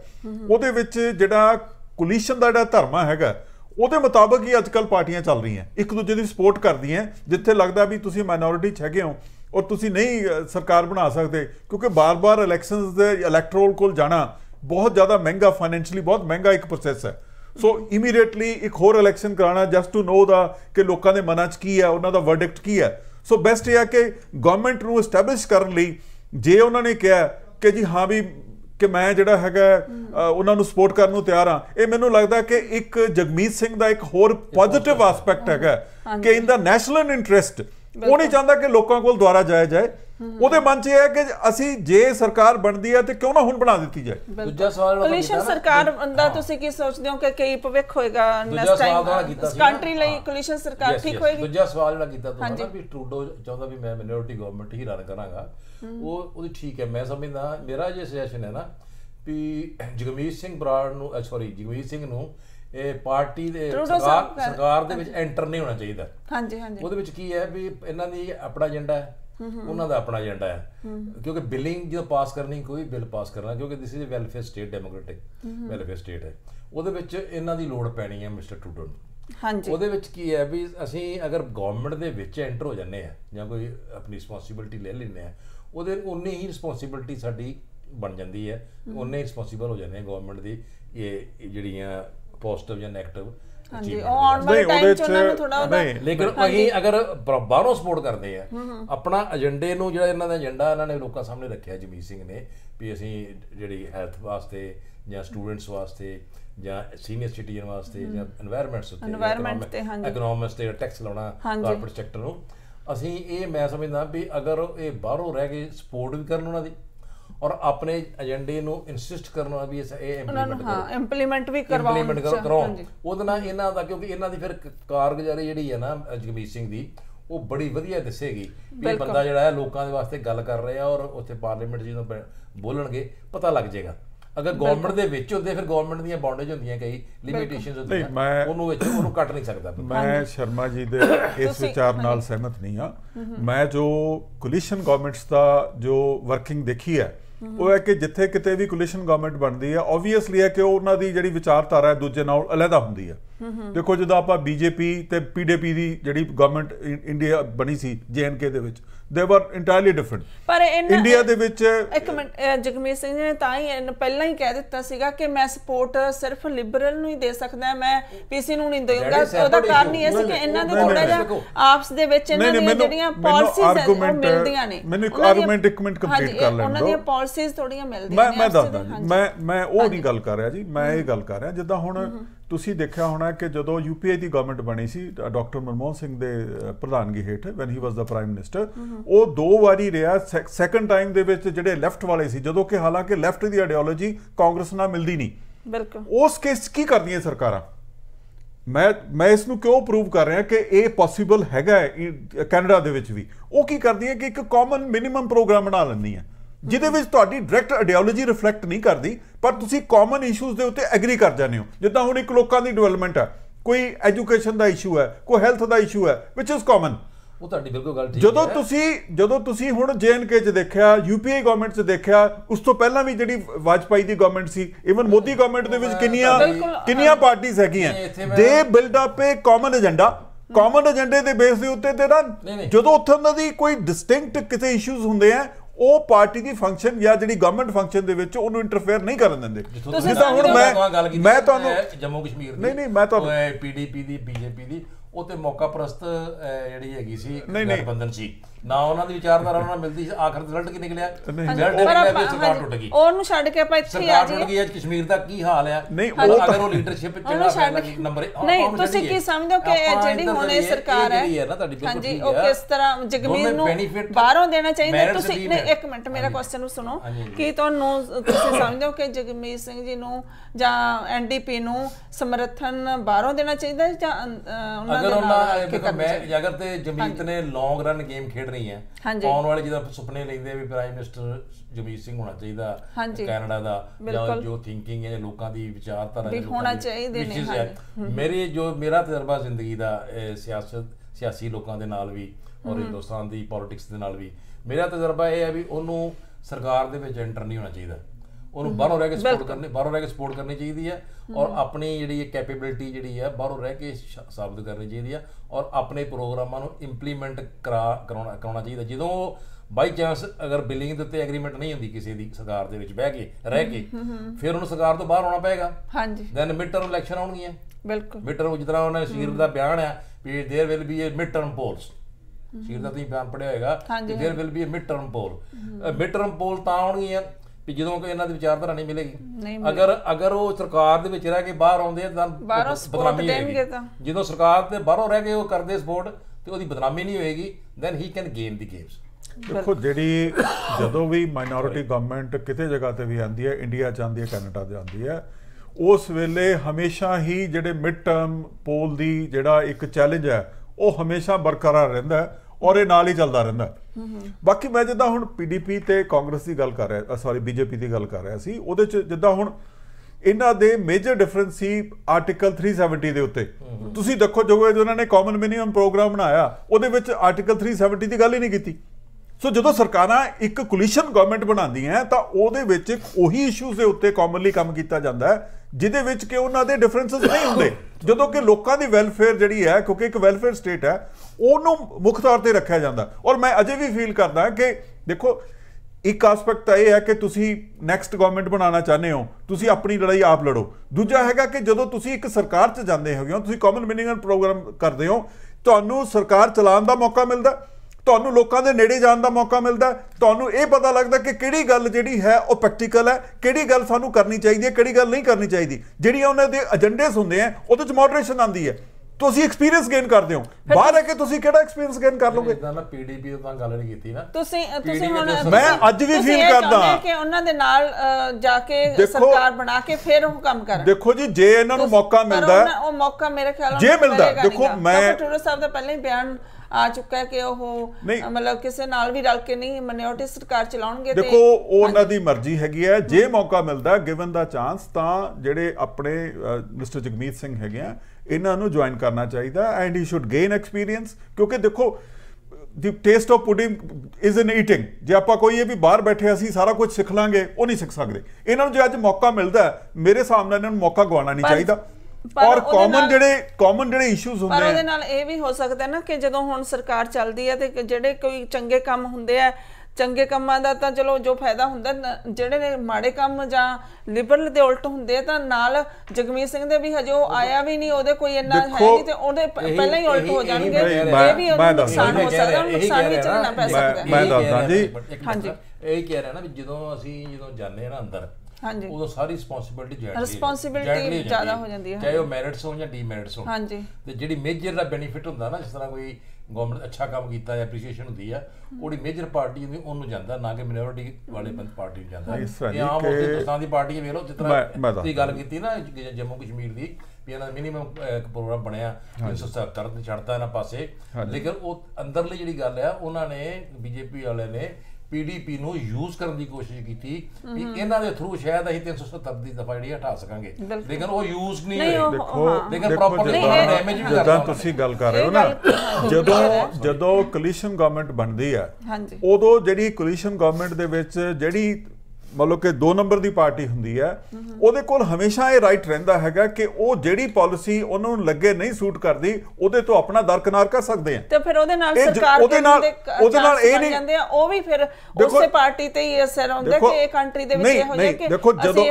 S2: ਉਹਦੇ ਵਿੱਚ ਜਿਹੜਾ ਕੋਲੀਸ਼ਨ ਦਾ ਜਿਹੜਾ ਧਰਮਾ ਹੈਗਾ ਉਹਦੇ ਮੁਤਾਬਕ ਹੀ ਅੱਜ ਕੱਲ ਪਾਰਟੀਆਂ ਚੱਲ ਰਹੀਆਂ। ਇੱਕ ਦੂਜੇ ਦੀ ਸਪੋਰਟ ਕਰਦੀਆਂ ਜਿੱਥੇ ਲੱਗਦਾ ਵੀ ਤੁਸੀਂ ਮਾਈਨੋਰਿਟੀ 'ਚ ਹੈਗੇ ਹੋ ਔਰ ਤੁਸੀਂ ਨਹੀਂ ਸਰਕਾਰ ਬਣਾ ਸਕਦੇ ਕਿਉਂਕਿ ਬਾਰ-ਬਾਰ ਇਲੈਕਸ਼ਨਸ ਦੇ ਇਲੈਕਟਰਲ ਕੋਲ ਜਾਣਾ ਬਹੁਤ ਜ਼ਿਆਦਾ ਮਹਿੰਗਾ ਫਾਈਨੈਂਸ਼ੀਅਲੀ ਬਹੁਤ ਮਹਿੰਗਾ ਇੱਕ ਪ੍ਰੋਸੈਸ ਹੈ। ਸੋ ਇਮੀਡੀਏਟਲੀ ਇੱਕ ਹੋਰ ਇਲੈਕਸ਼ਨ ਕਰਾਉਣਾ ਜਸਟ ਟੂ ਨੋ ਦਾ ਕਿ ਲੋਕਾਂ ਦੇ ਮਨਾਂ 'ਚ ਕੀ ਹੈ ਉਹਨਾਂ ਦਾ ਵਰਡਿਕਟ ਕੀ ਹੈ। ਸੋ ਬੈਸਟ ਇਹ ਹੈ ਕਿ ਗਵਰਨਮੈਂਟ ਨੂੰ ਐਸਟੈਬਲਿਸ਼ ਕਰਨ ਲਈ ਜੇ ਉਹਨਾਂ ਨੇ ਕਿਹਾ ਕਿ ਜੀ ਹਾਂ ਵੀ ਕਿ ਮੈਂ ਜਿਹੜਾ ਹੈਗਾ ਉਹਨਾਂ ਨੂੰ ਸਪੋਰਟ ਕਰਨ ਨੂੰ ਤਿਆਰ ਹਾਂ ਇਹ ਮੈਨੂੰ ਲੱਗਦਾ ਕਿ ਇੱਕ ਜਗਮੀਤ ਸਿੰਘ ਦਾ ਇੱਕ ਹੋਰ ਪੋਜ਼ਿਟਿਵ ਐਸਪੈਕਟ ਹੈਗਾ ਕਿ ਇਨ ਦਾ ਨੈਸ਼ਨਲ ਇੰਟਰਸਟ ਉਹ ਨਹੀਂ ਚਾਹੁੰਦਾ ਕਿ ਲੋਕਾਂ ਕੋਲ ਦੁਆਰਾ ਜਾਇਆ ਜਾਏ। ਉਹਦੇ ਮਨ 'ਚ ਇਹ ਹੈ ਕਿ ਅਸੀਂ ਜੇ ਸਰਕਾਰ ਬਣਦੀ ਹੈ ਤੇ ਕਿਉਂ ਨਾ ਹੁਣ ਬਣਾ ਦਿੱਤੀ ਜਾਏ।
S3: ਦੂਜਾ ਸਵਾਲ
S1: ਕੋਲੀਸ਼ਨ ਸਰਕਾਰ
S3: ਦੂ-।
S1: ਤੁਸੀਂ ਕੀ ਸੋਚਦੇ ਹੋ ਕਿ ਕਈ ਭਵਿੱਖ ਹੋਏਗਾ ਨੈਕਸਟ ਟਾਈਮ ਕੰਟਰੀ ਲਈ। ਕੋਲੀਸ਼ਨ ਸਰਕਾਰ ਠੀਕ ਹੋਏਗੀ?
S3: ਦੂਜਾ ਸਵਾਲ ਜਿਹੜਾ ਕੀਤਾ ਤੁਸੀਂ
S1: ਹਾਂਜੀ।
S3: ਨਾ ਵੀ ਟਰੂਡੋ ਚਾਹੁੰਦਾ ਵੀ ਮੈਂ ਮਿਨੋਰਿਟੀ ਗਵਰਨਮੈਂਟ ਹੀ ਰਨ ਕਰਾਂਗਾ। ਉਹ ਉਹਦੀ ਠੀਕ ਹੈ ਮੈਂ ਸਮਝਦਾ ਮੇਰਾ ਜੇ ਸੁਜੈਸ਼ਨ ਹੈ ਨਾ ਵੀ ਜਗਮੀਤ ਸਿੰਘ ਬਰਾੜ ਨੂੰ ਸੌਰੀ ਜਗਮੀਤ ਸਿੰਘ ਨੂੰ ਇਹ ਪਾਰਟੀ ਦੇ ਸਰਕਾਰ ਦੇ ਵਿੱਚ ਐਂਟਰ ਨਹੀਂ ਹੋਣਾ ਚਾਹੀਦਾ।
S1: ਹਾਂਜੀ ਹਾਂਜੀ।
S3: ਉਹਦੇ ਵਿੱਚ ਕੀ ਹੈ ਵੀ ਇਹਨਾਂ ਦੀ ਆਪਣਾ ਏਜੰਡਾ ਹੈ। ਉਹਨਾਂ ਦਾ ਆਪਣਾ ਏਜੰਡਾ ਹੈ। ਕਿਉਂਕਿ ਬਿਲਿੰਗ ਜਦੋਂ ਪਾਸ ਕਰਨੀ ਕੋਈ ਬਿੱਲ ਪਾਸ ਕਰਨਾ ਕਿਉਂਕਿ this is a welfare state democratic welfare state ਹੈ। ਉਹਦੇ ਵਿੱਚ ਇਹਨਾਂ ਦੀ ਲੋੜ ਪੈਣੀ ਹੈ ਮਿਸਟਰ ਟਰੂਡੋ ਨੂੰ।
S1: ਹਾਂਜੀ।
S3: ਉਹਦੇ ਵਿੱਚ ਕੀ ਹੈ ਵੀ ਅਸੀਂ ਅਗਰ ਗਵਰਨਮੈਂਟ ਦੇ ਵਿੱਚ ਐਂਟਰ ਹੋ ਜੰਨੇ ਆ ਜਾਂ ਕੋਈ ਆਪਣੀ ਰਿਸਪੌਂਸਿਬਿਲਟੀ ਲੈ ਲੈਂਦੇ ਆ ਉਹਦੇ ਉਨੀ ਹੀ ਰਿਸਪੌਂਸਿਬਿਲਟੀ ਸਾਡੀ ਬਣ ਜਾਂਦੀ ਹੈ। ਉਨੇ ਹੀ ਰਿਸਪੌਂਸਿਬਲ ਹੋ ਜਾਂਦੇ ਆ ਗਵਰਨਮੈਂਟ ਦੀ ਇਹ ਜਿਹੜੀਆਂ ਪੋਜ਼ਿਟਿਵ ਜਾਂ ਨੈਗੇਟਿਵ
S1: ਹਾਂਜੀ ਉਹ ਆਉਣ ਵਾਲੇ ਟਾਈਮ ਚ ਉਹਨਾਂ ਨੂੰ ਥੋੜਾ
S2: ਨਹੀਂ
S3: ਲੇਕਿਨ ਅਸੀਂ ਅਗਰ ਬਾਹਰੋਂ ਸਪੋਰਟ ਕਰਦੇ ਆ ਆਪਣਾ ਏਜੰਡੇ ਨੂੰ ਜਿਹੜਾ ਇਹਨਾਂ ਦਾ ਏਜੰਡਾ ਇਹਨਾਂ ਨੇ ਲੋਕਾਂ ਸਾਹਮਣੇ ਰੱਖਿਆ ਜਮੀਤ ਸਿੰਘ ਨੇ ਵੀ ਅਸੀਂ ਜਿਹੜੀ ਹੈਲਥ ਵਾਸਤੇ ਜਾਂ ਸਟੂਡੈਂਟਸ ਵਾਸਤੇ ਜਾਂ ਸੀਨੀਅਰ ਸਿਟੀਜ਼ਨ ਵਾਸਤੇ ਜਾਂ এনवायरमेंट्ਸ ਉੱਤੇ
S1: এনवायरमेंट ਤੇ ਹਾਂਜੀ।
S3: ਇਕਨੋਮਿਕਸ ਤੇ ਟੈਕਸ ਲਾਉਣਾ ਕਾਰਪੋਰੇਟ ਸੈਕਟਰ ਨੂੰ। ਅਸੀਂ ਇਹ ਮੈਂ ਸਮਝਦਾ ਵੀ ਅਗਰ ਇਹ ਬਾਹਰੋਂ ਰਹਿ ਕੇ ਸਪੋਰਟ ਵੀ ਕਰਨ ਉਹਨਾਂ ਦੀ ਔਰ ਆਪਣੇ ਏਜੰਡੇ ਨੂੰ ਇਨਸਿਸਟ ਕਰਨਾ ਵੀ ਇਸ- ਇਹ ਇੰਪਲੀਮੈਂਟ ਕਰੋ।
S1: ਹਾਂ ਇੰਪਲੀਮੈਂਟ ਵੀ ਕਰਵਾਉਣ
S3: ਇੰਪਲੀਮੈਂਟ ਕਰੋ। ਉਹਦੇ ਨਾਲ ਇਹਨਾਂ ਦਾ ਕਿਉਂਕਿ ਇਹਨਾਂ ਦੀ ਫਿਰ ਕਾਰਗੁਜ਼ਾਰੀ ਜਿਹੜੀ ਹੈ ਨਾ ਜਗਮੀਤ ਸਿੰਘ ਦੀ ਉਹ ਬੜੀ ਵਧੀਆ ਦਿਸੇਗੀ ਵੀ ਇਹ ਬੰਦਾ ਜਿਹੜਾ ਹੈ ਲੋਕਾਂ ਦੇ ਵਾਸਤੇ ਗੱਲ ਕਰ ਰਿਹਾ ਔਰ ਉੱਥੇ ਪਾਰਲੀਮੈਂਟ ਜਦੋਂ ਬੋਲਣਗੇ ਪਤਾ ਲੱਗ ਜਾਏਗਾ। ਅਗਰ ਗਵਰਨਮੈਂਟ ਦੇ ਵਿੱਚ ਹੁੰਦੇ ਫਿਰ ਗਵਰਨਮੈਂਟ ਦੀਆਂ ਬਾਉਂਡੇਜ ਹੁੰਦੀਆਂ ਕਈ ਲਿਮਿਟੇਸ਼ਨਸ ਹੁੰਦੀਆਂ। ਉਹਨੂੰ ਵਿੱਚ ਉਹਨੂੰ ਕੱਟ ਨਹੀਂ ਸਕਦਾ।
S2: ਮੈਂ ਸ਼ਰਮਾ ਜੀ ਦੇ ਇਸ ਵਿਚਾਰ ਨਾਲ ਸਹਿਮਤ ਨਹੀਂ ਹਾਂ। ਮੈਂ ਜੋ ਕੋਲੀਸ਼ਨ ਗਵਰਨਮੈਂਟਸ ਦਾ ਜੋ ਵਰਕਿੰਗ ਦੇਖੀ ਹੈ ਉਹ ਹੈ ਕਿ ਜਿੱਥੇ ਕਿਤੇ ਵੀ ਕੋਲੀਸ਼ਨ ਗਵਰਨਮੈਂਟ ਬਣਦੀ ਹੈ ਆਬਵੀਅਸਲੀ ਹੈ ਕਿ ਉਹਨਾਂ ਦੀ ਜਿਹੜੀ ਵਿਚਾਰਧਾਰਾ ਹੈ ਦੂਜੇ ਨਾਲ ਅਲੱਗਾ ਹੁੰਦੀ ਹੈ। ਦੇਖੋ ਜਦੋਂ ਆਪਾਂ ਬੀਜੇਪੀ ਤੇ ਪੀਡੀਪੀ ਦੀ ਜਿਹੜੀ ਗਵਰਨਮੈਂਟ ਇੰਡੀਆ ਬਣੀ ਸੀ ਜੇਐਨਕੇ ਦੇ ਵਿੱਚ ਦੇ ਵਰ ਇੰਟਾਇਰਲੀ ਡਿਫਰੈਂਟ
S1: ਪਰ
S2: ਇੰਡੀਆ ਦੇ ਵਿੱਚ
S1: ਇੱਕ ਮਿੰਟ ਜਗਮੀਤ ਸਿੰਘ ਨੇ ਤਾਂ ਹੀ ਪਹਿਲਾਂ ਹੀ ਕਹਿ ਦਿੱਤਾ ਸੀਗਾ ਕਿ ਮੈਂ ਸਪੋਰਟ ਸਿਰਫ ਲਿਬਰਲ ਨੂੰ ਹੀ ਦੇ ਸਕਦਾ ਮੈਂ ਪੀਸੀ ਨੂੰ ਨਹੀਂ ਦੇਊਂਗਾ ਉਹਦਾ ਕਾਰਨ ਇਹ ਸੀ. ਕਿ ਇਹਨਾਂ ਦੇ ਥੋੜਾ ਜਿਹਾ। ਆਪਸ ਦੇ ਵਿੱਚ ਇਹਨਾਂ ਦੀਆਂ ਜਿਹੜੀਆਂ ਪਾਲਿਸੀਜ਼ ਹੈ ਉਹ
S2: argument-
S1: ਮਿਲਦੀਆਂ ਨੇ
S2: ਮੈਨੂੰ ਇੱਕ
S1: ਉਹਨਾਂ
S2: argument ਇੱਕ ਮਿੰਟ complete
S1: ਹਾਂਜੀ,
S2: ਕਰ ਲੈਣ
S1: ਉਹਨਾਂ
S2: ਦਿਓ।
S1: ਦੀਆਂ ਪਾਲਿਸੀਜ਼ ਥੋੜੀਆਂ ਮਿਲਦੀਆਂ
S2: ਮੈਂ
S1: ਨੇ
S2: ਮੈਂ
S1: ਦੇ,
S2: ਦੱਸਦਾ। ਮੈਂ ਮੈਂ ਉਹ ਨਹੀਂ ਗੱਲ ਕਰ ਰਿਹਾ ਜੀ ਮੈਂ ਇਹ ਗੱਲ ਕਰ ਰਿਹਾ ਜਿੱਦਾਂ ਹੁਣ ਤੁਸੀਂ ਦੇਖਿਆ ਹੋਣਾ ਕਿ ਜਦੋਂ ਯੂਪੀਏ ਦੀ ਗਵਰਨਮੈਂਟ ਬਣੀ ਸੀ ਡਾਕਟਰ ਮਨਮੋਹਨ ਸਿੰਘ ਦੇ ਪ੍ਰਧਾਨਗੀ ਹੇਠ when he was the prime minister ਉਹ ਦੋ ਵਾਰੀ ਰਿਹਾ ਸੈਕੰਡ ਟਾਈਮ ਦੇ ਵਿੱਚ ਜਿਹੜੇ ਲੈਫਟ ਵਾਲੇ ਸੀ ਜਦੋਂ ਕਿ ਹਾਲਾਂਕਿ ਲੈਫਟ ਦੀ ਆਈਡੀਓਲੋਜੀ ਕਾਂਗਰਸ ਨਾਲ ਮਿਲਦੀ ਨਹੀਂ।
S1: ਬਿਲਕੁਲ।
S2: ਉਸ ਕੇਸ ਕੀ ਕਰਦੀਆਂ ਸਰਕਾਰਾਂ? ਮੈਂ ਮੈਂ ਇਸ ਨੂੰ ਕਿਉਂ ਪ੍ਰੂਵ ਕਰ ਰਿਹਾ ਕਿ ਇਹ ਪੋਸੀਬਲ ਹੈਗਾ ਹੈ ਕੈਨੇਡਾ ਦੇ ਵਿੱਚ ਵੀ। ਉਹ ਕੀ ਕਰਦੀਆਂ ਕਿ ਇੱਕ ਕਾਮਨ ਮਿਨੀਮਮ ਪ੍ਰੋਗਰਾਮ ਬਣਾ ਲੈਂਦੀਆਂ। ਜਿਹਦੇ ਵਿੱਚ ਤੁਹਾਡੀ ਡਾਇਰੈਕਟ ਆਈਡੀਓਲੋਜੀ ਰਿਫਲੈਕਟ ਨਹੀਂ ਕਰਦੀ ਪਰ ਤੁਸੀਂ ਕਾਮਨ ਇਸ਼ੂਜ਼ ਦੇ ਉੱਤੇ ਐਗਰੀ ਕਰ ਜਾਂਦੇ ਹੋ। ਜਿੱਦਾਂ ਹੁਣ ਇੱਕ ਲੋਕਾਂ ਦੀ ਡਿਵੈਲਪਮੈਂਟ ਹੈ ਕੋਈ ਐਜੂਕੇਸ਼ਨ ਦਾ ਇਸ਼ੂ ਹੈ ਕੋਈ ਹੈਲਥ ਦਾ ਇਸ਼ੂ ਹੈ ਵਿਚ ਇਜ਼ ਕਾਮਨ
S3: ਉਹ ਤੁਹਾਡੀ ਬਿਲਕੁਲ ਗੱਲ ਠੀਕ
S2: ਜਦੋਂ ਤੁਸੀਂ ਜਦੋਂ ਤੁਸੀਂ ਹੁਣ ਜੇਐਨਕੇ 'ਚ ਦੇਖਿਆ ਯੂਪੀਏ ਗਵਰਨਮੈਂਟ 'ਚ ਦੇਖਿਆ ਉਸ ਤੋਂ ਪਹਿਲਾਂ ਵੀ ਜਿਹੜੀ ਵਾਜਪਾਈ ਦੀ ਗਵਰਨਮੈਂਟ ਸੀ ਇਵਨ ਮੋਦੀ ਗਵਰਨਮੈਂਟ ਦੇ ਵਿੱਚ ਕਿੰਨੀਆਂ ਕਿੰਨੀਆਂ ਪਾਰਟੀਆਂ ਹੈਗੀਆਂ।
S3: They build
S2: up a common agenda common ਏਜੰਡੇ ਦੇ ਬੇਸ ਦੇ ਉੱਤੇ ਤੇ ਨਾ। ਜਦੋਂ ਉੱਥੇ ਉਹਨਾਂ ਦੀ ਕੋਈ ਡਿਸਟਿੰਕਟ ਕਿਸੇ ਇਸ਼ੂਜ਼ ਹੁੰਦੇ ਆ ਉਹ ਪਾਰਟੀ ਦੀ ਫੰਕਸ਼ਨ ਜਾਂ ਜਿਹੜੀ ਗਵਰਨਮੈਂਟ ਫੰਕਸ਼ਨ ਦੇ ਵਿੱਚ ਉਹਨੂੰ ਇੰਟਰਫੇਅਰ ਨਹੀਂ ਕਰਨ ਦਿੰਦੇ ਜਿੱਦਾਂ ਹੁਣ ਮੈਂ
S3: ਮੈਂ
S2: ਤੁਹਾਨੂੰ
S3: ਜੰਮੂ ਕਸ਼ਮੀਰ ਦੀ
S2: ਨਹੀਂ, ਨਹੀਂ, ਮੈਂ ਤੁਹਾਨੂੰ-
S3: ਪੀਡੀਪੀ ਦੀ ਬੀਜੇਪੀ ਦੀ ਉਹ ਤੇ ਮੌਕਾ ਪ੍ਰਸਤ ਜਿਹੜੀ ਹੈਗੀ ਸੀ। ਗਠਬੰਧਨ ਸੀ ਨਾ ਉਹਨਾਂ ਦੀ ਵਿਚਾਰਧਾਰਾ ਉਹਨਾਂ ਨਾਲ ਮਿਲਦੀ ਸੀ ਆਖਰ ਰਿਜ਼ਲਟ ਕੀ ਨਿਕਲਿਆ
S2: ਨਹੀਂ।
S3: ਰਿਜ਼ਲਟ
S1: ਪਰ
S3: ਨਿਕਲਿਆ
S1: ਆਪਾਂ
S3: ਵੀ ਸਰਕਾਰ ਟੁੱਟ ਗਈ
S1: ਉਹਨੂੰ ਛੱਡ ਕੇ ਆਪਾਂ ਇੱਥੇ ਆ
S3: ਸਰਕਾਰ ਟੁੱਟ
S1: ਜਾਈਏ
S3: ਗਈ ਅੱਜ ਕਸ਼ਮੀਰ ਦਾ ਕੀ ਹਾਲ ਹੈ
S2: ਨਹੀਂ, ਉਹ
S3: ਅਗਰ ਉਹ ਲੀਡਰਸ਼ਿਪ
S1: ਉਹਨੂੰ
S3: ਜਿਹੜਾ
S1: ਛੱਡ
S3: ਪਹਿਲਾਂ
S1: ਕੇ-
S3: ਨੰਬਰ
S1: ਨਹੀਂ ਤੁਸੀਂ ਕੀ ਸਮਝਦੇ ਹੋ ਕਿ ਇਹ ਜਿਹੜੀ ਹੁਣ ਇਹ ਸਰਕਾਰ ਹੈ
S3: ਹੈ ਨਾ ਤੁਹਾਡੀ ਬਿਲਕੁਲ
S1: ਹਾਂਜੀ ਉਹ। ਕਿਸ ਤਰ੍ਹਾਂ ਜਗਮੀਤ
S3: ਦੋਵੇਂ
S1: ਨੂੰ ਬਾਹਰੋਂ ਦੇਣਾ ਚਾਹੀਦਾ ਤੁਸੀਂ ਨਹੀਂ। ਇੱਕ ਮਿੰਟ ਮੇਰਾ। ਕੁਐਸਚਨ ਨੂੰ ਸੁਣੋ। ਕੀ ਤੁਹਾਨੂੰ ਤੁਸੀਂ ਸਮਝਦੇ ਹੋ ਕਿ ਜਗਮੀਤ ਸਿੰਘ ਜੀ ਨੂੰ ਜਾਂ ਐਨਡੀਪੀ ਨੂੰ ਸਮਰਥਨ ਬਾਹਰੋਂ ਦੇਣਾ ਚਾਹੀਦਾ ਹੈ ਜਾਂ ਉਹਨਾਂ
S3: ਅਗਰ
S1: ਦੇ
S3: ਉਹਨਾਂ
S1: ਨਾਲ ਕੀ
S3: ਦੇਖੋ
S1: ਕਰਨਾ
S3: ਮੈਂ? ਅਗਰ ਤੇ ਜਮੀਤ ਨੇ ਲੌਂਗ ਰਨ ਗੇਮ ਖੇਡ ਰਹੀ ਹੈ। ਆਉਣ ਵਾਲੇ ਜਿਹਦਾ ਸੁਪਨੇ ਲੈਂਦੇ ਆ ਵੀ ਪ੍ਰਾਈਮ ਮਿਨਿਸਟਰ ਜਮੀਤ ਸਿੰਘ ਹੋਣਾ ਚਾਹੀਦਾ। ਕੈਨੇਡਾ ਦਾ ਜਾਂ। ਜੋ ਥਿੰਕਿੰਗ ਹੈ ਲੋਕਾਂ ਦੀ ਵਿਚਾਰਧਾਰਾ ਲੋਕਾਂ
S1: ਹੋਣਾ
S3: ਦੀ
S1: ਚਾਹੀਦੇ ਨੇ।
S3: ਮੇਰੇ ਜੋ ਮੇਰਾ ਤਜਰਬਾ ਜ਼ਿੰਦਗੀ ਦਾ ਸਿਆਸਤ ਸਿਆਸੀ ਲੋਕਾਂ ਦੇ ਨਾਲ ਵੀ ਔਰ ਹਿੰਦੁਸਤਾਨ ਦੀ ਪੋਲਿਟਿਕਸ ਦੇ ਨਾਲ ਵੀ ਮੇਰਾ ਤਜਰਬਾ ਇਹ ਹੈ ਵੀ ਉਹਨੂੰ ਸਰਕਾਰ ਦੇ ਵਿੱਚ ਐਂਟਰ ਨਹੀਂ ਹੋਣਾ ਚਾਹੀਦਾ ਉਹਨੂੰ ਬਾਹਰੋਂ ਰਹਿ ਕੇ ਸਪੋਰਟ ਕਰਨੀ ਬਾਹਰੋਂ ਰਹਿ ਕੇ ਸਪੋਰਟ ਕਰਨੀ ਚਾਹੀਦੀ ਹੈ ਔਰ ਆਪਣੀ ਜਿਹੜੀ ਕੈਪੇਬਿਲਿਟੀ ਜਿਹੜੀ ਹੈ ਬਾਹਰੋਂ ਰਹਿ ਕੇ ਸ਼- ਸਾਬਤ ਕਰਨੀ ਚਾਹੀਦੀ ਹੈ ਔਰ ਆਪਣੇ ਪ੍ਰੋਗਰਾਮਾਂ ਨੂੰ ਇੰਪਲੀਮੈਂਟ ਕਰਾ ਕਰਾਉਣਾ ਕਰਾਉਣਾ ਚਾਹੀਦਾ ਜਦੋਂ ਬਾਈ ਚਾਂਸ ਅਗਰ ਬਿਲਿੰਗ ਦੇ ਉੱਤੇ ਐਗਰੀਮੈਂਟ ਨਹੀਂ ਹੁੰਦੀ ਕਿਸੇ ਦੀ ਸਰਕਾਰ ਦੇ ਵਿੱਚ ਬਹਿ ਕੇ ਰਹਿ ਕੇ ਫਿਰ ਉਹਨੂੰ ਸਰਕਾਰ ਤੋਂ ਬਾਹਰ ਆਉਣਾ ਪਏਗਾ
S1: ਹਾਂਜੀ
S3: ਦੈਨ ਮਿਡ ਟਰਮ ਇਲੈਕਸ਼ਨ ਆਉਣਗੀਆਂ
S1: ਬਿਲਕੁਲ
S3: ਮਿਡ ਟਰਮ ਜਿਸ ਤਰ੍ਹਾਂ ਉਹਨਾਂ ਸ਼ੀਰ ਦਾ ਬਿਆਨ ਹੈ ਵੀ there will be a mid term polls sheer ਦਾ ਤੁਸੀਂ ਬਿਆਨ ਪੜਿਆ ਹੋਏਗਾ
S1: ਹਾਂਜੀ,
S3: there will be a mid term poll mid term poll ਤਾਂ ਆਉਣਗੀਆਂ ਵੀ ਜਦੋਂ ਕਿ ਇਹਨਾਂ ਦੀ ਵਿਚਾਰਧਾਰਾ ਨਹੀਂ ਮਿਲੇਗੀ
S1: ਨਹੀਂ
S3: ਅਗਰ ਅਗਰ ਉਹ ਸਰਕਾਰ ਦੇ ਵਿੱਚ ਰਹਿ ਕੇ ਬਾਹਰ ਆਉਂਦੇ ਆ ਤਾਂ
S1: ਬਾਹਰੋਂ
S3: ਬਦਨਾਮੀ
S1: ਦੇਣਗੇ। ਤਾਂ।
S3: ਜਦੋਂ ਸਰਕਾਰ ਦੇ ਬਾਹਰੋਂ ਰਹਿ ਕੇ ਉਹ ਕਰਦੇ ਸਪੋਰਟ ਤੇ ਉਹਦੀ ਬਦਨਾਮੀ ਨਹੀਂ ਹੋਏਗੀ then he can gain the games
S2: ਦੇਖੋ ਜਿਹੜੀ ਜਦੋਂ ਵੀ ਮਾਈਨੋਰਿਟੀ ਗਵਰਨਮੈਂਟ ਕਿਤੇ ਜਗ੍ਹਾ ਤੇ ਵੀ ਆਂਦੀ ਹੈ ਇੰਡੀਆ ਚ ਆਉਂਦੀ ਹੈ ਕੈਨੇਡਾ ਚ ਆਉਂਦੀ ਹੈ ਉਸ ਵੇਲੇ ਹਮੇਸ਼ਾ ਹੀ ਜਿਹੜੇ ਮਿਡ ਟਰਮ ਪੋਲ ਦੀ ਜਿਹੜਾ ਇੱਕ ਚੈਲੰਜ ਹੈ ਉਹ ਹਮੇਸ਼ਾ ਬਰਕਰਾਰ ਰਹਿੰਦਾ ਹੈ ਔਰ ਇਹ ਨਾਲ ਹੀ ਚੱਲਦਾ ਰਹਿੰਦਾ ਹੈ। ਬਾਕੀ ਮੈਂ ਜਿੱਦਾਂ ਹੁਣ ਪੀਡੀਪੀ ਤੇ ਕਾਂਗਰਸ ਦੀ ਗੱਲ ਕਰ ਰਿਹਾ ਸੌਰੀ ਬੀਜੇਪੀ ਦੀ ਗੱਲ ਕਰ ਰਿਹਾ ਸੀ ਉਹਦੇ ਚ ਜਿੱਦਾਂ ਹੁਣ ਇਹਨਾਂ ਦੇ ਮੇਜਰ ਡਿਫਰੈਂਸ ਸੀ ਆਰਟੀਕਲ 370 ਦੇ ਉੱਤੇ। ਤੁਸੀਂ ਦੇਖੋ ਜੋ ਉਹਨਾਂ ਨੇ ਕਾਮਨ ਮਿਨੀਮਮ ਪ੍ਰੋਗਰਾਮ ਬਣਾਇਆ ਉਹਦੇ ਵਿੱਚ ਆਰਟੀਕਲ 370 ਦੀ ਗੱਲ ਹੀ ਨਹੀਂ ਕੀਤੀ। ਸੋ ਜਦੋਂ ਸਰਕਾਰਾਂ ਇੱਕ ਕੋਲੀਸ਼ਨ ਗਵਰਨਮੈਂਟ ਬਣਾਉਂਦੀਆਂ ਤਾਂ ਉਹਦੇ ਵਿੱਚ ਉਹੀ ਇਸ਼ੂਜ਼ ਦੇ ਉੱਤੇ ਕਾਮਨਲੀ ਕੰਮ ਕੀਤਾ ਜਾਂਦਾ ਹੈ ਜਿਹਦੇ ਵਿੱਚ ਕਿ ਉਹਨਾਂ ਦੇ ਡਿਫਰੈਂਸਸ ਨਹੀਂ ਹੁੰਦੇ। ਜਦੋਂ ਕਿ ਲੋਕਾਂ ਦੀ ਵੈਲਫੇਅਰ ਜਿਹੜੀ ਹੈ ਕਿਉਂਕਿ ਇੱਕ ਵੈਲਫੇਅਰ ਸਟੇਟ ਹੈ ਉਹਨੂੰ ਮੁੱਖ ਤੌਰ ਤੇ ਰੱਖਿਆ ਜਾਂਦਾ। ਔਰ ਮੈਂ ਅਜੇ ਵੀ ਫੀਲ ਕਰਦਾ ਕਿ ਦੇਖੋ, ਇੱਕ ਐਸਪੈਕਟ ਤਾਂ ਇਹ ਹੈ ਕਿ ਤੁਸੀਂ ਨੈਕਸਟ ਗਵਰਨਮੈਂਟ ਬਣਾਉਣਾ ਚਾਹੁੰਦੇ ਹੋ, ਤੁਸੀਂ ਆਪਣੀ ਲੜਾਈ ਆਪ ਲੜੋ। ਦੂਜਾ ਹੈਗਾ ਕਿ ਜਦੋਂ ਤੁਸੀਂ ਇੱਕ ਸਰਕਾਰ 'ਚ ਜਾਂਦੇ ਹੈਗੇ ਹੋ, ਤੁਸੀਂ ਕਾਮਨ ਮਿਨੀਮਮ ਪ੍ਰੋਗਰਾਮ ਕਰਦੇ ਹੋ, ਤੁਹਾਨੂੰ ਸਰਕਾਰ ਚਲਾਉਣ ਦਾ ਮੌਕਾ ਮਿਲਦਾ, ਤੁਹਾਨੂੰ ਲੋਕਾਂ ਦੇ ਨੇੜੇ ਜਾਣ ਦਾ ਮੌਕਾ ਮਿਲਦਾ, ਤੁਹਾਨੂੰ ਇਹ ਪਤਾ ਲੱਗਦਾ ਕਿ ਕਿਹੜੀ ਗੱਲ ਜਿਹੜੀ ਹੈ ਉਹ ਪ੍ਰੈਕਟੀਕਲ ਹੈ, ਕਿਹੜੀ ਗੱਲ ਸਾਨੂੰ ਕਰਨੀ ਚਾਹੀਦੀ ਹੈ, ਕਿਹੜੀ ਗੱਲ ਨਹੀਂ ਕਰਨੀ ਚਾਹੀਦੀ। ਜਿਹੜੀਆਂ ਉਹਨਾਂ ਦੇ ਏਜੰਡੇਸ ਹੁੰਦੇ ਆ, ਉਹਦੇ ਚ ਮੋਡਰੇਸ਼ਨ ਆਉਂਦੀ ਹੈ। ਤੁਸੀਂ ਐਕਸਪੀਰੀਅੰਸ ਗੇਨ ਕਰਦੇ ਹੋ। ਬਾਹਰ ਹੈ ਕਿ ਤੁਸੀਂ ਕਿਹੜਾ ਐਕਸਪੀਰੀਅੰਸ ਗੇਨ ਕਰ ਲਓਗੇ
S3: ਇਦਾਂ ਨਾ ਪੀਡੀਪੀ ਤਾਂ ਗੱਲ ਨਹੀਂ ਕੀਤੀ ਨਾ।
S1: ਤੁਸੀਂ ਤੁਸੀਂ ਹੁਣ
S2: ਮੈਂ ਅੱਜ ਵੀ
S1: ਚਾਹੁੰਦੇ
S2: ਕਰਦਾ।
S1: ਕਿ ਉਹਨਾਂ ਦੇ ਨਾਲ ਜਾ ਕੇ ਸਰਕਾਰ ਬਣਾ ਕੇ ਫਿਰ ਉਹ ਕੰਮ ਕਰਨ।
S2: ਦੇਖੋ ਜੀ ਜੇ ਇਹਨਾਂ ਨੂੰ ਮੌਕਾ ਮਿਲਦਾ
S1: ਉਹ ਮੌਕਾ ਮੇਰੇ ਖਿਆਲ ਨਾਲ
S2: ਜੇ ਮਿਲਦਾ, ਦੇਖੋ। ਮੈਂ-
S1: ਡਾਕਟਰ ਸਾਹਿਬ ਦਾ ਪਹਿਲਾਂ ਹੀ ਬਿਆਨ ਆ ਚੁੱਕਾ ਹੈ ਕਿ ਉਹ ਮਤਲਬ ਕਿਸੇ ਨਾਲ ਵੀ ਰਲ ਕੇ ਨਹੀਂ ਮਿਨੋਰਟੀ ਸਰਕਾਰ ਚਲਾਉਣਗੇ
S2: ਦੇਖੋ ਉਹ ਉਹਨਾਂ ਦੀ ਮਰਜ਼ੀ ਹੈਗੀ ਹੈ। ਜੇ ਮੌਕਾ ਮਿਲਦਾ ਗਿਵਨ ਦਾ ਚਾਂਸ ਤਾਂ ਜਿਹੜੇ ਆਪਣੇ ਮਿਸਟਰ ਜਗਮੀਤ ਸਿੰਘ ਹੈਗੇ ਆ ਇਹਨਾਂ ਨੂੰ ਜੁਆਇਨ ਕਰਨਾ ਚਾਹੀਦਾ and he should gain experience ਕਿਉਂਕਿ ਦੇਖੋ the taste of pudding is in eating ਜੇ ਆਪਾਂ ਕੋਈ ਇਹ ਵੀ ਬਾਹਰ ਬੈਠੇ ਅਸੀਂ ਸਾਰਾ ਕੁਝ ਸਿੱਖ ਲਾਂਗੇ ਉਹ ਨਹੀਂ ਸਿੱਖ ਸਕਦੇ। ਇਹਨਾਂ ਨੂੰ ਜੇ ਅੱਜ ਮੌਕਾ ਮਿਲਦਾ ਮੇਰੇ ਨਾਲ ਇਹਨਾਂ ਨੂੰ ਮੌਕਾ ਗਵਾਉਣਾ ਨਹੀਂ
S1: ਪਰ-
S2: ਚਾਹੀਦਾ।
S1: ਪਰ
S2: ਔਰ
S1: ਉਹਦੇ
S2: ਕਾਮਨ ਜਿਹੜੇ ਕਾਮਨ ਜਿਹੜੇ ਇਸ਼ੂਜ਼
S1: ਪਰ
S2: ਹੁੰਦੇ
S1: ਉਹਦੇ
S2: ਆ
S1: ਨਾਲ ਇਹ ਵੀ ਹੋ ਸਕਦਾ ਨਾ ਕਿ ਜਦੋਂ ਹੁਣ ਸਰਕਾਰ ਚੱਲਦੀ ਹੈ ਤੇ ਜਿਹੜੇ ਕੋਈ ਚੰਗੇ ਕੰਮ ਹੁੰਦੇ ਆ ਚੰਗੇ ਕੰਮਾਂ ਦਾ ਤਾਂ ਚਲੋ ਜੋ ਫਾਇਦਾ ਹੁੰਦਾ ਜਿਹੜੇ ਨੇ ਮਾੜੇ ਕੰਮ ਜਾਂ ਲਿਬਰਲ ਦੇ ਉਲਟ ਹੁੰਦੇ ਆ ਤਾਂ ਨਾਲ ਜਗਮੀਤ ਸਿੰਘ ਦੇ ਵੀ ਹਜੇ ਉਹ ਆਇਆ ਵੀ ਨਹੀਂ ਉਹਦੇ ਕੋਈ ਇੰਨਾ ਹੈ ਨਹੀਂ ਤੇ ਉਹਦੇ ਪਹਿਲਾਂ ਹੀ ਉਲਟ ਹੋ ਜਾਣਗੇ। ਇਹ ਵੀ ਨੁਕਸਾਨ ਹੋ ਸਕਦਾ ਨੁਕਸਾਨ ਵੀ ਝੱਲਣਾ ਪੈ
S2: ਮੈਂ-
S1: ਸਕਦਾ।
S2: ਦੱਸਦਾ ਜੀ।
S1: ਹਾਂਜੀ।
S3: ਇਹੀ ਕਹਿ ਰਿਹਾ ਨਾ ਵੀ ਜਦੋਂ ਅਸੀਂ ਜਦੋਂ ਜਾਂਦੇ ਆ ਨਾ ਅੰਦਰ
S1: ਹਾਂਜੀ।
S3: ਉਦੋਂ ਸਾਰੀ ਰਿਸਪੌਂਸਿਬਿਲਟੀ ਜੈਂਟ
S1: Responsibility ਜ਼ਿਆਦਾ ਹੋ। ਜਾਂਦੀ ਹੈ,
S3: ਚਾਹੇ ਉਹ ਮੈਰਿਟਸ ਹੋਣ ਜਾਂ ਡੀਮੈਰਿਟਸ ਹੋਣ।
S1: ਹਾਂਜੀ।
S3: ਤੇ ਜਿਹੜੀ ਮੇਜਰ ਦਾ ਬੈਨੀਫਿਟ ਹੁੰਦਾ ਨਾ ਜਿਸ ਤਰ੍ਹਾਂ ਕੋਈ ਗਵਰਨਮੈਂਟ ਅੱਛਾ ਕੰਮ ਕੀਤਾ ਜਾਂ ਐਪਰੀਸ਼ੀਏਸ਼ਨ ਹੁੰਦੀ ਆ ਉਹਦੀ ਮੇਜਰ ਪਾਰਟੀ ਹੁੰਦੀ ਉਹਨੂੰ ਜਾਂਦਾ ਨਾ ਕਿ ਮਿਨੋਰਿਟੀ ਵਾਲੇ ਬੰਦ ਪਾਰਟੀ ਨੂੰ ਜਾਂਦਾ। ਇਹ ਆਮ
S2: ਕਿ-
S3: ਹਿੰਦੁਸਤਾਨ ਦੀ ਪਾਰਟੀ ਵੇਖ ਲਓ ਜਿਸ ਤਰ੍ਹਾਂ ਤੁਸੀਂ ਗੱਲ ਕੀਤੀ ਨਾ ਜੰਮੂ ਕਸ਼ਮੀਰ ਦੀ ਵੀ ਇਹਨਾਂ ਦਾ ਮਿਨੀਮਮ ਪ੍ਰੋਗਰਾਮ ਬਣਿਆ 370 ਤੇ ਛੱਡਤਾ ਇਹਨਾਂ ਪਾਸੇ। ਲੇਕਿਨ ਉਹ ਅੰਦਰਲੀ ਜਿਹੜੀ ਗੱਲ ਆ ਉਹਨਾਂ ਨੇ ਬੀਜੇਪੀ ਵਾਲਿਆਂ ਨੇ ਪੀਡੀਪੀ ਨੂੰ ਯੂਜ਼ ਕਰਨ ਦੀ ਕੋਸ਼ਿਸ਼ ਕੀਤੀ ਵੀ ਇਹਨਾਂ ਦੇ ਥਰੂ ਸ਼ਾਇਦ ਅਸੀਂ 370 ਦੀ ਦਫਾ ਜਿਹੜੀ ਹਟਾ ਸਕਾਂਗੇ। ਲੇਕਿਨ ਉਹ ਯੂਜ਼ ਨਹੀਂ ਹੋਈ
S2: ਦੇਖੋ।
S3: ਲੇਕਿਨ
S1: ਨਹੀਂ,
S3: damage ਵੀ ਕਰਦਾ
S2: ਤੁਸੀਂ ਗੱਲ ਕਰ ਰਹੇ ਹੋ ਨਾ ਜਦੋਂ। ਜਦੋਂ ਕੋਲੀਸ਼ਨ ਗਵਰਨਮੈਂਟ ਬਣਦੀ ਹੈ
S1: ਹਾਂਜੀ।
S2: ਉਦੋਂ ਜਿਹੜੀ ਕੋਲੀਸ਼ਨ ਗਵਰਨਮੈਂਟ ਦੇ ਵਿੱਚ ਜਿਹੜੀ ਮਤਲਬ ਕਿ 2 ਨੰਬਰ ਦੀ ਪਾਰਟੀ ਹੁੰਦੀ ਹੈ ਉਹਦੇ ਕੋਲ ਹਮੇਸ਼ਾ ਇਹ ਰਾਈਟ ਰਹਿੰਦਾ ਹੈਗਾ ਕਿ ਉਹ ਜਿਹੜੀ ਪਾਲਿਸੀ ਉਹਨਾਂ ਨੂੰ ਲੱਗੇ ਨਹੀਂ ਸੂਟ ਕਰਦੀ ਉਹਦੇ ਤੋਂ ਆਪਣਾ ਦਰਕਨਾਰ ਕਰ ਸਕਦੇ ਆ।
S1: ਤੇ ਫਿਰ ਉਹਦੇ ਨਾਲ ਸਰਕਾਰ
S2: ਉਹਦੇ
S1: ਦੇ
S2: ਨਾਲ-
S1: ਦੇ
S2: ਉਹਦੇ ਨਾਲ ਇਹ ਨਹੀਂ-
S1: ਜਾਂਦੇ ਆ ਉਹ ਵੀ ਫਿਰ ਉਸੇ ਪਾਰਟੀ ਤੇ ਹੀ ਅਸਰ ਹੁੰਦਾ ਕਿ ਇਹ ਕੰਟਰੀ ਦੇ ਵਿੱਚ ਇਹੋ ਜਿਹਾ ਕਿ
S2: ਦੇਖੋ ਜਦੋਂ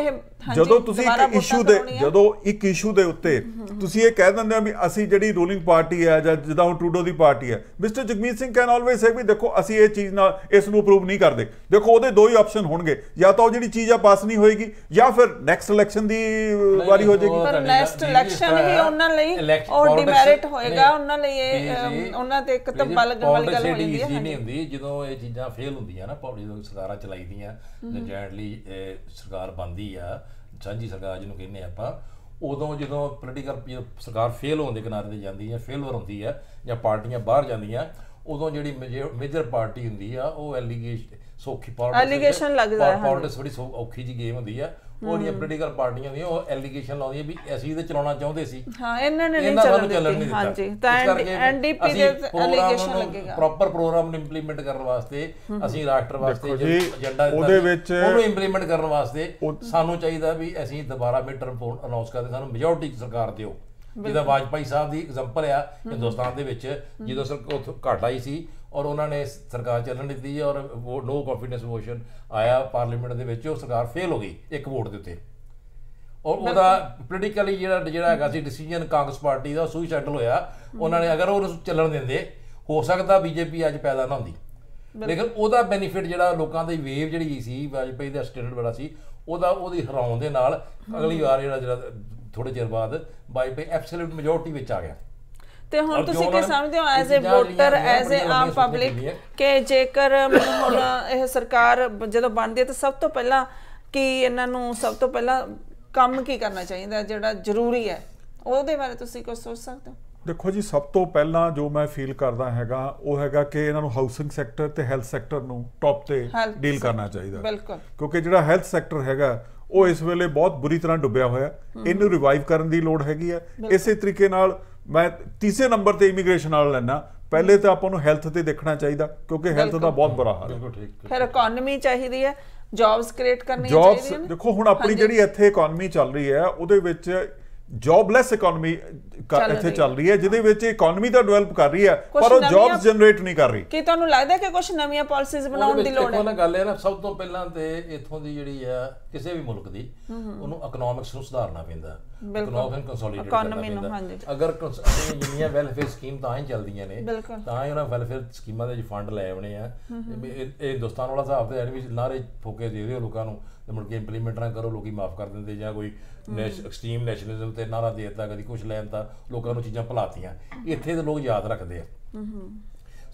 S2: ਜਦੋਂ ਤੁਸੀਂ ਇੱਕ ਇਸ਼ੂ ਦੇ। ਜਦੋਂ ਇੱਕ ਇਸ਼ੂ ਦੇ ਉੱਤੇ ਤੁਸੀਂ ਇਹ ਕਹਿ ਦਿੰਦੇ ਆ ਵੀ ਅਸੀਂ ਜਿਹੜੀ ਰੂਲਿੰਗ ਪਾਰਟੀ ਹੈ ਜਾਂ ਜਿੱਦਾਂ ਹੁਣ ਟਰੂਡੋ ਦੀ ਪਾਰਟੀ ਹੈ mister Jagmeet Singh can always say ਵੀ ਦੇਖੋ ਅਸੀਂ ਇਹ ਚੀਜ਼ ਨਾਲ ਇਸ ਨੂੰ ਅਪਰੂਵ ਨਹੀਂ ਕਰਦੇ। ਦੇਖੋ ਉਹਦੇ ਦੋ ਹੀ ਆਪਸ਼ਨ ਹੋਣਗੇ ਜਾਂ ਤਾਂ ਉਹ ਜਿਹੜੀ ਚੀਜ਼ ਆ ਪਾਸ ਨਹੀਂ ਹੋਏਗੀ ਜਾਂ ਫਿਰ ਨੈਕਸਟ ਇਲੈਕਸ਼ਨ ਦੀ ਵਾਰੀ ਹੋ ਜਾਏਗੀ
S1: ਪਰ ਨੈਕਸਟ ਇਲੈਕਸ਼ਨ
S3: ਜੀ,
S1: ਹੀ ਉਹਨਾਂ ਲਈ
S3: politics-
S1: ਡਿਮੈਰਿਟ ਹੋਏਗਾ ਉਹਨਾਂ ਲਈ ਇਹ
S3: ਜੀ, ਜੀ,
S1: ਉਹਨਾਂ ਤੇ ਇੱਕ
S3: ਜੀ,
S1: ਧੱਬਾ ਲੱਗਣ ਵਾਲੀ ਗੱਲ ਹੋ
S3: politics
S1: ਜਾਂਦੀ ਹੈ
S3: ਨਹੀਂ। ਹੁੰਦੀ ਜਦੋਂ ਇਹ ਚੀਜ਼ਾਂ ਫੇਲ ਹੁੰਦੀਆਂ ਨਾ ਪਬਲਿਕ ਜਦੋਂ ਸਰਕਾਰਾਂ ਚਲਾਈਦੀਆਂ ਜੈਂਟਲੀ ਸਰਕਾਰ ਬੰਦੀ ਆ ਸਾਂਝੀ ਸਰਕਾਰ ਜਿਹਨੂੰ ਕਹਿੰਦੇ ਆਪਾਂ ਉਦੋਂ ਜਦੋਂ ਪੋਲੀਟੀਕਲ ਸਰਕਾਰ ਫੇਲ ਹੋਣ ਦੇ ਕਿਨਾਰੇ ਤੇ ਜਾਂਦੀ ਹੈ ਫੇਲਰ ਹੁੰਦੀ ਹੈ ਜਾਂ ਪਾਰਟੀਆਂ ਬਾਹਰ ਜਾਂਦੀਆਂ ਉਦੋਂ ਜਿਹੜੀ ਮੇਜਰ ਪਾਰਟੀ ਹੁੰਦੀ ਆ ਉਹ ਐਲੀਗੇਸ਼ਨ ਸੌਖੀ
S1: Allegation ਲੱਗਦਾ ਹੈ।
S3: ਪੋਲਿਟਿਕਸ ਬੜੀ ਔਖੀ ਜੀ ਗੇਮ ਹੁੰਦੀ ਆ। ਉਹ ਜਿਹੜੀਆਂ ਪੋਲੀਟੀਕਲ ਪਾਰਟੀਆਂ ਹੁੰਦੀਆਂ ਉਹ ਐਲੀਗੇਸ਼ਨ ਲਾਉਂਦੀਆਂ ਵੀ ਅਸੀਂ ਇਹਦੇ ਚਲਾਉਣਾ ਚਾਹੁੰਦੇ ਸੀ।
S1: ਹਾਂ ਇਹਨਾਂ ਨੇ ਨਹੀਂ ਚੱਲਣ ਦਿੱਤੀ। ਹਾਂਜੀ ਤਾਂ ਐਨਡੀਪੀ ਦੇ ਅਲੀਗੇਸ਼ਨ ਲੱਗੇਗਾ।
S3: ਪ੍ਰੋਪਰ ਪ੍ਰੋਗਰਾਮ ਨੂੰ ਇੰਪਲੀਮੈਂਟ ਕਰਨ ਵਾਸਤੇ ਅਸੀਂ ਰਾਸ਼ਟਰ ਵਾਸਤੇ ਜੋ ਏਜੰਡਾ
S2: ਉਹਦੇ ਵਿੱਚ-
S3: ਉਹਨੂੰ ਇੰਪਲੀਮੈਂਟ ਕਰਨ ਵਾਸਤੇ ਸਾਨੂੰ ਚਾਹੀਦਾ ਵੀ ਅਸੀਂ ਦੁਬਾਰਾ ਮਿਡ ਟਰਮ ਅਨਾਉਂਸ ਕਰਦੇ ਸਾਨੂੰ ਮੈਜੋਰਟੀ ਸਰਕਾਰ ਦਿਓ। ਜਿਹਦਾ ਵਾਜਪਾਈ ਸਾਹਿਬ ਦੀ ਐਗਜ਼ਾਮਪਲ ਆ ਹਿੰਦੁਸਤਾਨ ਦੇ ਵਿੱਚ ਜਦੋਂ ਸਰ ਉੱਥੋਂ ਘਾਟ ਆਈ ਸੀ ਔਰ ਉਹਨਾਂ ਨੇ ਸਰਕਾਰ ਚੱਲਣ ਦਿੱਤੀ ਔਰ ਨੋ ਕੰਫੀਡੈਂਸ ਮੋਸ਼ਨ ਆਇਆ ਪਾਰਲੀਮੈਂਟ ਦੇ ਵਿੱਚ ਉਹ ਸਰਕਾਰ ਫੇਲ ਹੋ ਗਈ ਇੱਕ ਵੋਟ ਦੇ ਉੱਤੇ। ਔਰ ਉਹਦਾ ਪੋਲੀਟੀਕਲੀ ਜਿਹੜਾ ਜਿਹੜਾ ਹੈਗਾ ਸੀ ਡਿਸੀਜਨ ਕਾਂਗਰਸ ਪਾਰਟੀ ਦਾ ਸੁਸਾਈਡਲ ਹੋਇਆ। ਉਹਨਾਂ ਨੇ ਅਗਰ ਉਹ ਚੱਲਣ ਦਿੰਦੇ ਹੋ ਸਕਦਾ ਬੀਜੇਪੀ ਅੱਜ ਪੈਦਾ ਨਾ ਹੁੰਦੀ। ਲੇਕਿਨ ਉਹਦਾ ਬੈਨੀਫਿਟ ਜਿਹੜਾ ਲੋਕਾਂ ਦੀ ਵੇਵ ਜਿਹੜੀ ਸੀ ਵਾਜਪਾਈ ਦਾ ਸਟੈਂਡਰਡ ਬੜਾ ਸੀ ਉਹਦਾ ਉਹਦੀ ਹਰਾਉਣ ਦੇ ਨਾਲ ਅਗਲੀ ਵਾਰ ਜਿਹੜਾ ਜਿਹੜਾ ਥੋੜੇ ਚਿਰ ਬਾਅਦ ਵਾਜਪਾਈ ਐਬਸੋਲੂਟ ਮੈਜੋਰਟੀ ਵਿੱਚ ਆ ਗਿਆ।
S1: ਤੇ ਹੁਣ ਤੁਸੀਂ ਕੀ ਸਮਝਦੇ ਹੋ as
S3: a
S1: voter as
S3: a
S1: Aam public ਕਿ ਜੇਕਰ ਮੈਨੂੰ ਹੁਣ ਇਹ ਸਰਕਾਰ ਜਦੋਂ ਬਣਦੀ ਹੈ ਤਾਂ ਸਭ ਤੋਂ ਪਹਿਲਾਂ ਕੀ ਇਹਨਾਂ ਨੂੰ ਸਭ ਤੋਂ ਪਹਿਲਾਂ ਕੰਮ ਕੀ ਕਰਨਾ ਚਾਹੀਦਾ ਜਿਹੜਾ ਜ਼ਰੂਰੀ ਹੈ? ਉਹਦੇ ਬਾਰੇ ਤੁਸੀਂ ਕੁਝ ਸੋਚ ਸਕਦੇ ਹੋ?
S2: ਦੇਖੋ ਜੀ ਸਭ ਤੋਂ ਪਹਿਲਾਂ ਜੋ ਮੈਂ ਫੀਲ ਕਰਦਾ ਹੈਗਾ ਉਹ ਹੈਗਾ ਕਿ ਇਹਨਾਂ ਨੂੰ ਹਾਊਸਿੰਗ ਸੈਕਟਰ ਤੇ ਹੈਲਥ ਸੈਕਟਰ ਨੂੰ ਟੌਪ ਤੇ ਡੀਲ ਕਰਨਾ ਚਾਹੀਦਾ।
S1: ਬਿਲਕੁਲ।
S2: ਕਿਉਂਕਿ ਜਿਹੜਾ ਹੈਲਥ ਸੈਕਟਰ ਹੈਗਾ ਉਹ ਇਸ ਵੇਲੇ ਬਹੁਤ ਬੁਰੀ ਤਰ੍ਹਾਂ ਡੁੱਬਿਆ ਹੋਇਆ ਇਹਨੂੰ ਰਿਵਾਈਵ ਕਰਨ ਦੀ ਲੋੜ ਹੈਗੀ ਹੈ। ਇਸੇ ਤਰੀਕੇ ਨਾਲ ਮੈਂ ਤੀਸਰੇ ਨੰਬਰ ਤੇ ਇਮੀਗ੍ਰੇਸ਼ਨ ਨਾਲ ਲੈਣਾ ਪਹਿਲੇ ਤਾਂ ਆਪਾਂ ਨੂੰ ਹੈਲਥ ਤੇ ਦੇਖਣਾ ਚਾਹੀਦਾ ਕਿਉਂਕਿ ਹੈਲਥ ਦਾ ਬਹੁਤ ਬੁਰਾ ਹਾਲ ਹੈ।
S3: ਬਿਲਕੁਲ ਠੀਕ
S1: ਫਿਰ ਇਕਨੋਮੀ ਚਾਹੀਦੀ ਹੈ ਜੌਬਸ ਕ੍ਰੀਏਟ ਕਰਨੀਆਂ
S2: ਜੌਬਸ
S1: ਚਾਹੀਦੀਆਂ ਨੇ।
S2: ਦੇਖੋ ਹੁਣ ਆਪਣੀ ਜਿਹੜੀ ਇੱਥੇ ਇਕਨੋਮੀ ਚੱਲ ਰਹੀ ਹੈ ਉਹਦੇ ਵਿੱਚ ਜੌਬਲੈਸ ਇਕਨੋਮੀ ਇੱਥੇ
S1: ਰਹੀ
S2: ਚੱਲ ਰਹੀ ਹੈ ਜਿਹਦੇ ਵਿੱਚ ਇਕਨੋਮੀ ਤਾਂ ਡਿਵੈਲਪ ਕਰ ਰਹੀ ਹੈ ਪਰ ਉਹ ਜੌਬਸ ਜਨਰੇਟ ਨਹੀਂ ਕਰ ਰਹੀ।
S1: ਕੀ ਤੁਹਾਨੂੰ ਲੱਗਦਾ ਕਿ ਕੁਝ ਨਵੀਆਂ ਪਾਲਿਸੀਜ਼ ਬਣਾਉਣ ਦੀ ਲੋੜ ਹੈ?
S3: ਉਹਨਾਂ ਗੱਲ ਹੈ ਨਾ ਸਭ ਤੋਂ ਪਹਿਲਾਂ ਤੇ ਇਥੋਂ ਦੀ ਜਿਹੜੀ ਆ ਕਿਸੇ ਵੀ ਮੁਲਕ ਦੀ ਉਹਨੂੰ ਇਕਨੋਮਿਕਸ ਨੂੰ ਸੁਧਾਰਨਾ ਪੈਂਦਾ। ਇਕਨੋਮਿਕ ਕੰਸੋਲੀਡੇਟ ਕਰਨਾ
S1: Economy ਨੂੰ,
S3: ਪੈਂਦਾ।
S1: ਹਾਂਜੀ।
S3: ਅਗਰ ਜਿੰਨੀਆਂ ਵੈਲਫੇਅਰ ਸਕੀਮ ਤਾਂ ਹੀ ਚੱਲਦੀਆਂ ਨੇ। ਤਾਂ ਹੀ ਉਹਨਾਂ ਵੈਲਫੇਅਰ ਸਕੀਮਾਂ ਦੇ ਫੰਡ ਲੈ ਆਉਣੇ ਆ। ਇਹ ਇਹ ਹਿੰਦੁਸਤਾਨ ਵਾਲਾ ਹਿਸਾਬ ਤੇ ਹੈ ਨੀ ਵੀ ਨਾਰੇ ਫੋਕੇ ਦੇ ਦਿਓ ਲੋਕਾਂ ਨੂੰ ਤੇ ਮੁੜ ਕੇ ਇੰਪਲੀਮੈਂਟ ਨਾ ਕਰੋ ਲੋਕੀ ਮਾਫ ਕਰ ਦਿੰਦੇ ਜਾਂ ਕੋਈ ਐਕਸਟ੍ਰੀਮ ਨੈਸ਼ਨਲਿਜ਼ਮ ਤੇ ਨਾਰਾ ਦੇ ਦਿੱਤਾ ਕਦੀ ਕੁਝ ਲੈਣ ਤਾਂ ਲੋਕਾਂ ਨੂੰ ਚੀਜ਼ਾਂ ਭੁਲਾਤੀਆਂ। ਇੱਥੇ ਦੇ ਲੋਕ ਯਾਦ ਰੱਖਦੇ ਆ।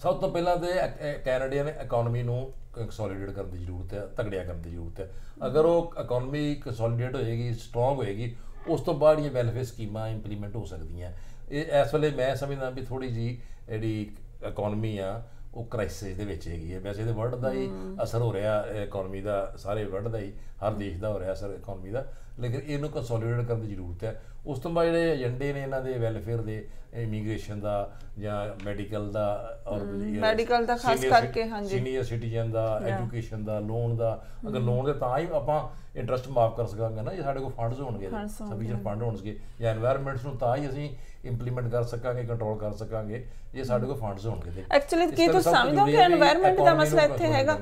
S3: ਸਭ ਤੋਂ ਪਹਿਲਾਂ ਤੇ ਕੈਨੇਡੀਆ ਨੇ ਇਕਨੋਮੀ ਨੂੰ ਕੰਸੋਲੀਡੇਟ ਕਰਨ ਦੀ ਜ਼ਰੂਰਤ ਹੈ ਤਗੜਿਆ ਕਰਨ ਦੀ ਜ਼ਰੂਰਤ ਹੈ। ਅਗਰ ਉਹ ਇਕਨੋਮੀ ਕੰਸੋਲੀਡੇਟ ਹੋਏਗੀ ਸਟਰੋਂਗ ਹੋਏਗੀ ਉਸ ਤੋਂ ਬਾਅਦ ਇਹ ਵੈਲਫੇਅਰ ਸਕੀਮਾਂ ਇੰਪਲੀਮੈਂਟ ਹੋ ਸਕਦੀਆਂ। ਇਹ ਇਸ ਵੇਲੇ ਮੈਂ ਸਮਝਦਾ ਵੀ ਥੋੜੀ ਜੀ ਜਿਹੜੀ ਇਕਨੋਮੀ ਆ ਉਹ ਕ੍ਰਾਈਸਿਸ ਦੇ ਵਿੱਚ ਹੈਗੀ ਹੈ। ਵੈਸੇ ਤੇ ਵਰਲਡ ਦਾ ਹੀ ਅਸਰ ਹੋ ਰਿਹਾ ਇਕਨੋਮੀ ਦਾ ਸਾਰੇ ਵਰਲਡ ਦਾ ਹੀ ਹਰ ਦੇਸ਼ ਦਾ ਹੋ ਰਿਹਾ ਅਸਰ ਇਕਨੋਮੀ ਦਾ। ਲੇਕਿਨ ਇਹਨੂੰ ਕੰਸੋਲੀਡੇਟ ਕਰਨ ਦੀ ਜ਼ਰੂਰਤ ਹੈ। ਉਸ ਤੋਂ ਬਾਅਦ ਜਿਹੜੇ ਏਜੰਡੇ ਨੇ ਇਹਨਾਂ ਦੇ ਵੈਲਫੇਅਰ ਦੇ ਇਮੀਗ੍ਰੇਸ਼ਨ ਦਾ ਜਾਂ ਮੈਡੀਕਲ ਦਾ ਔਰ
S1: ਮੈਡੀਕਲ ਦਾ ਖਾਸ ਕਰਕੇ ਹਾਂਜੀ।
S3: ਸੀਨੀਅਰ ਸਿਟੀਜ਼ਨ ਦਾ ਐਜੂਕੇਸ਼ਨ ਦਾ ਲੋਨ ਦਾ ਅਗਰ ਲੋਨ ਦੇ ਤਾਂ ਹੀ ਆਪਾਂ ਇੰਟਰਸਟ ਮਾਫ ਕਰ ਸਕਾਂਗੇ ਨਾ ਜੇ ਸਾਡੇ ਕੋਲ ਫੰਡਸ ਹੋਣਗੇ ਸਫੀਸ਼ੀਐਂਟ ਫੰਡ ਹੋਣਗੇ ਜਾਂ এনवायरमेंटਸ ਨੂੰ ਤਾਂ ਹੀ ਅਸੀਂ ਇੰਪਲੀਮੈਂਟ ਕਰ ਸਕਾਂਗੇ ਕੰਟਰੋਲ ਕਰ ਸਕਾਂਗੇ ਜੇ ਸਾਡੇ ਕੋਲ ਫੰਡਸ ਹੋਣਗੇ ਇਸ
S1: ਕੀ ਤੁਸੀਂ ਸਮਝਦੇ ਹੋ ਕਿ environment ਦਾ ਮਸਲਾ ਇੱਥੇ ਹੈਗਾ?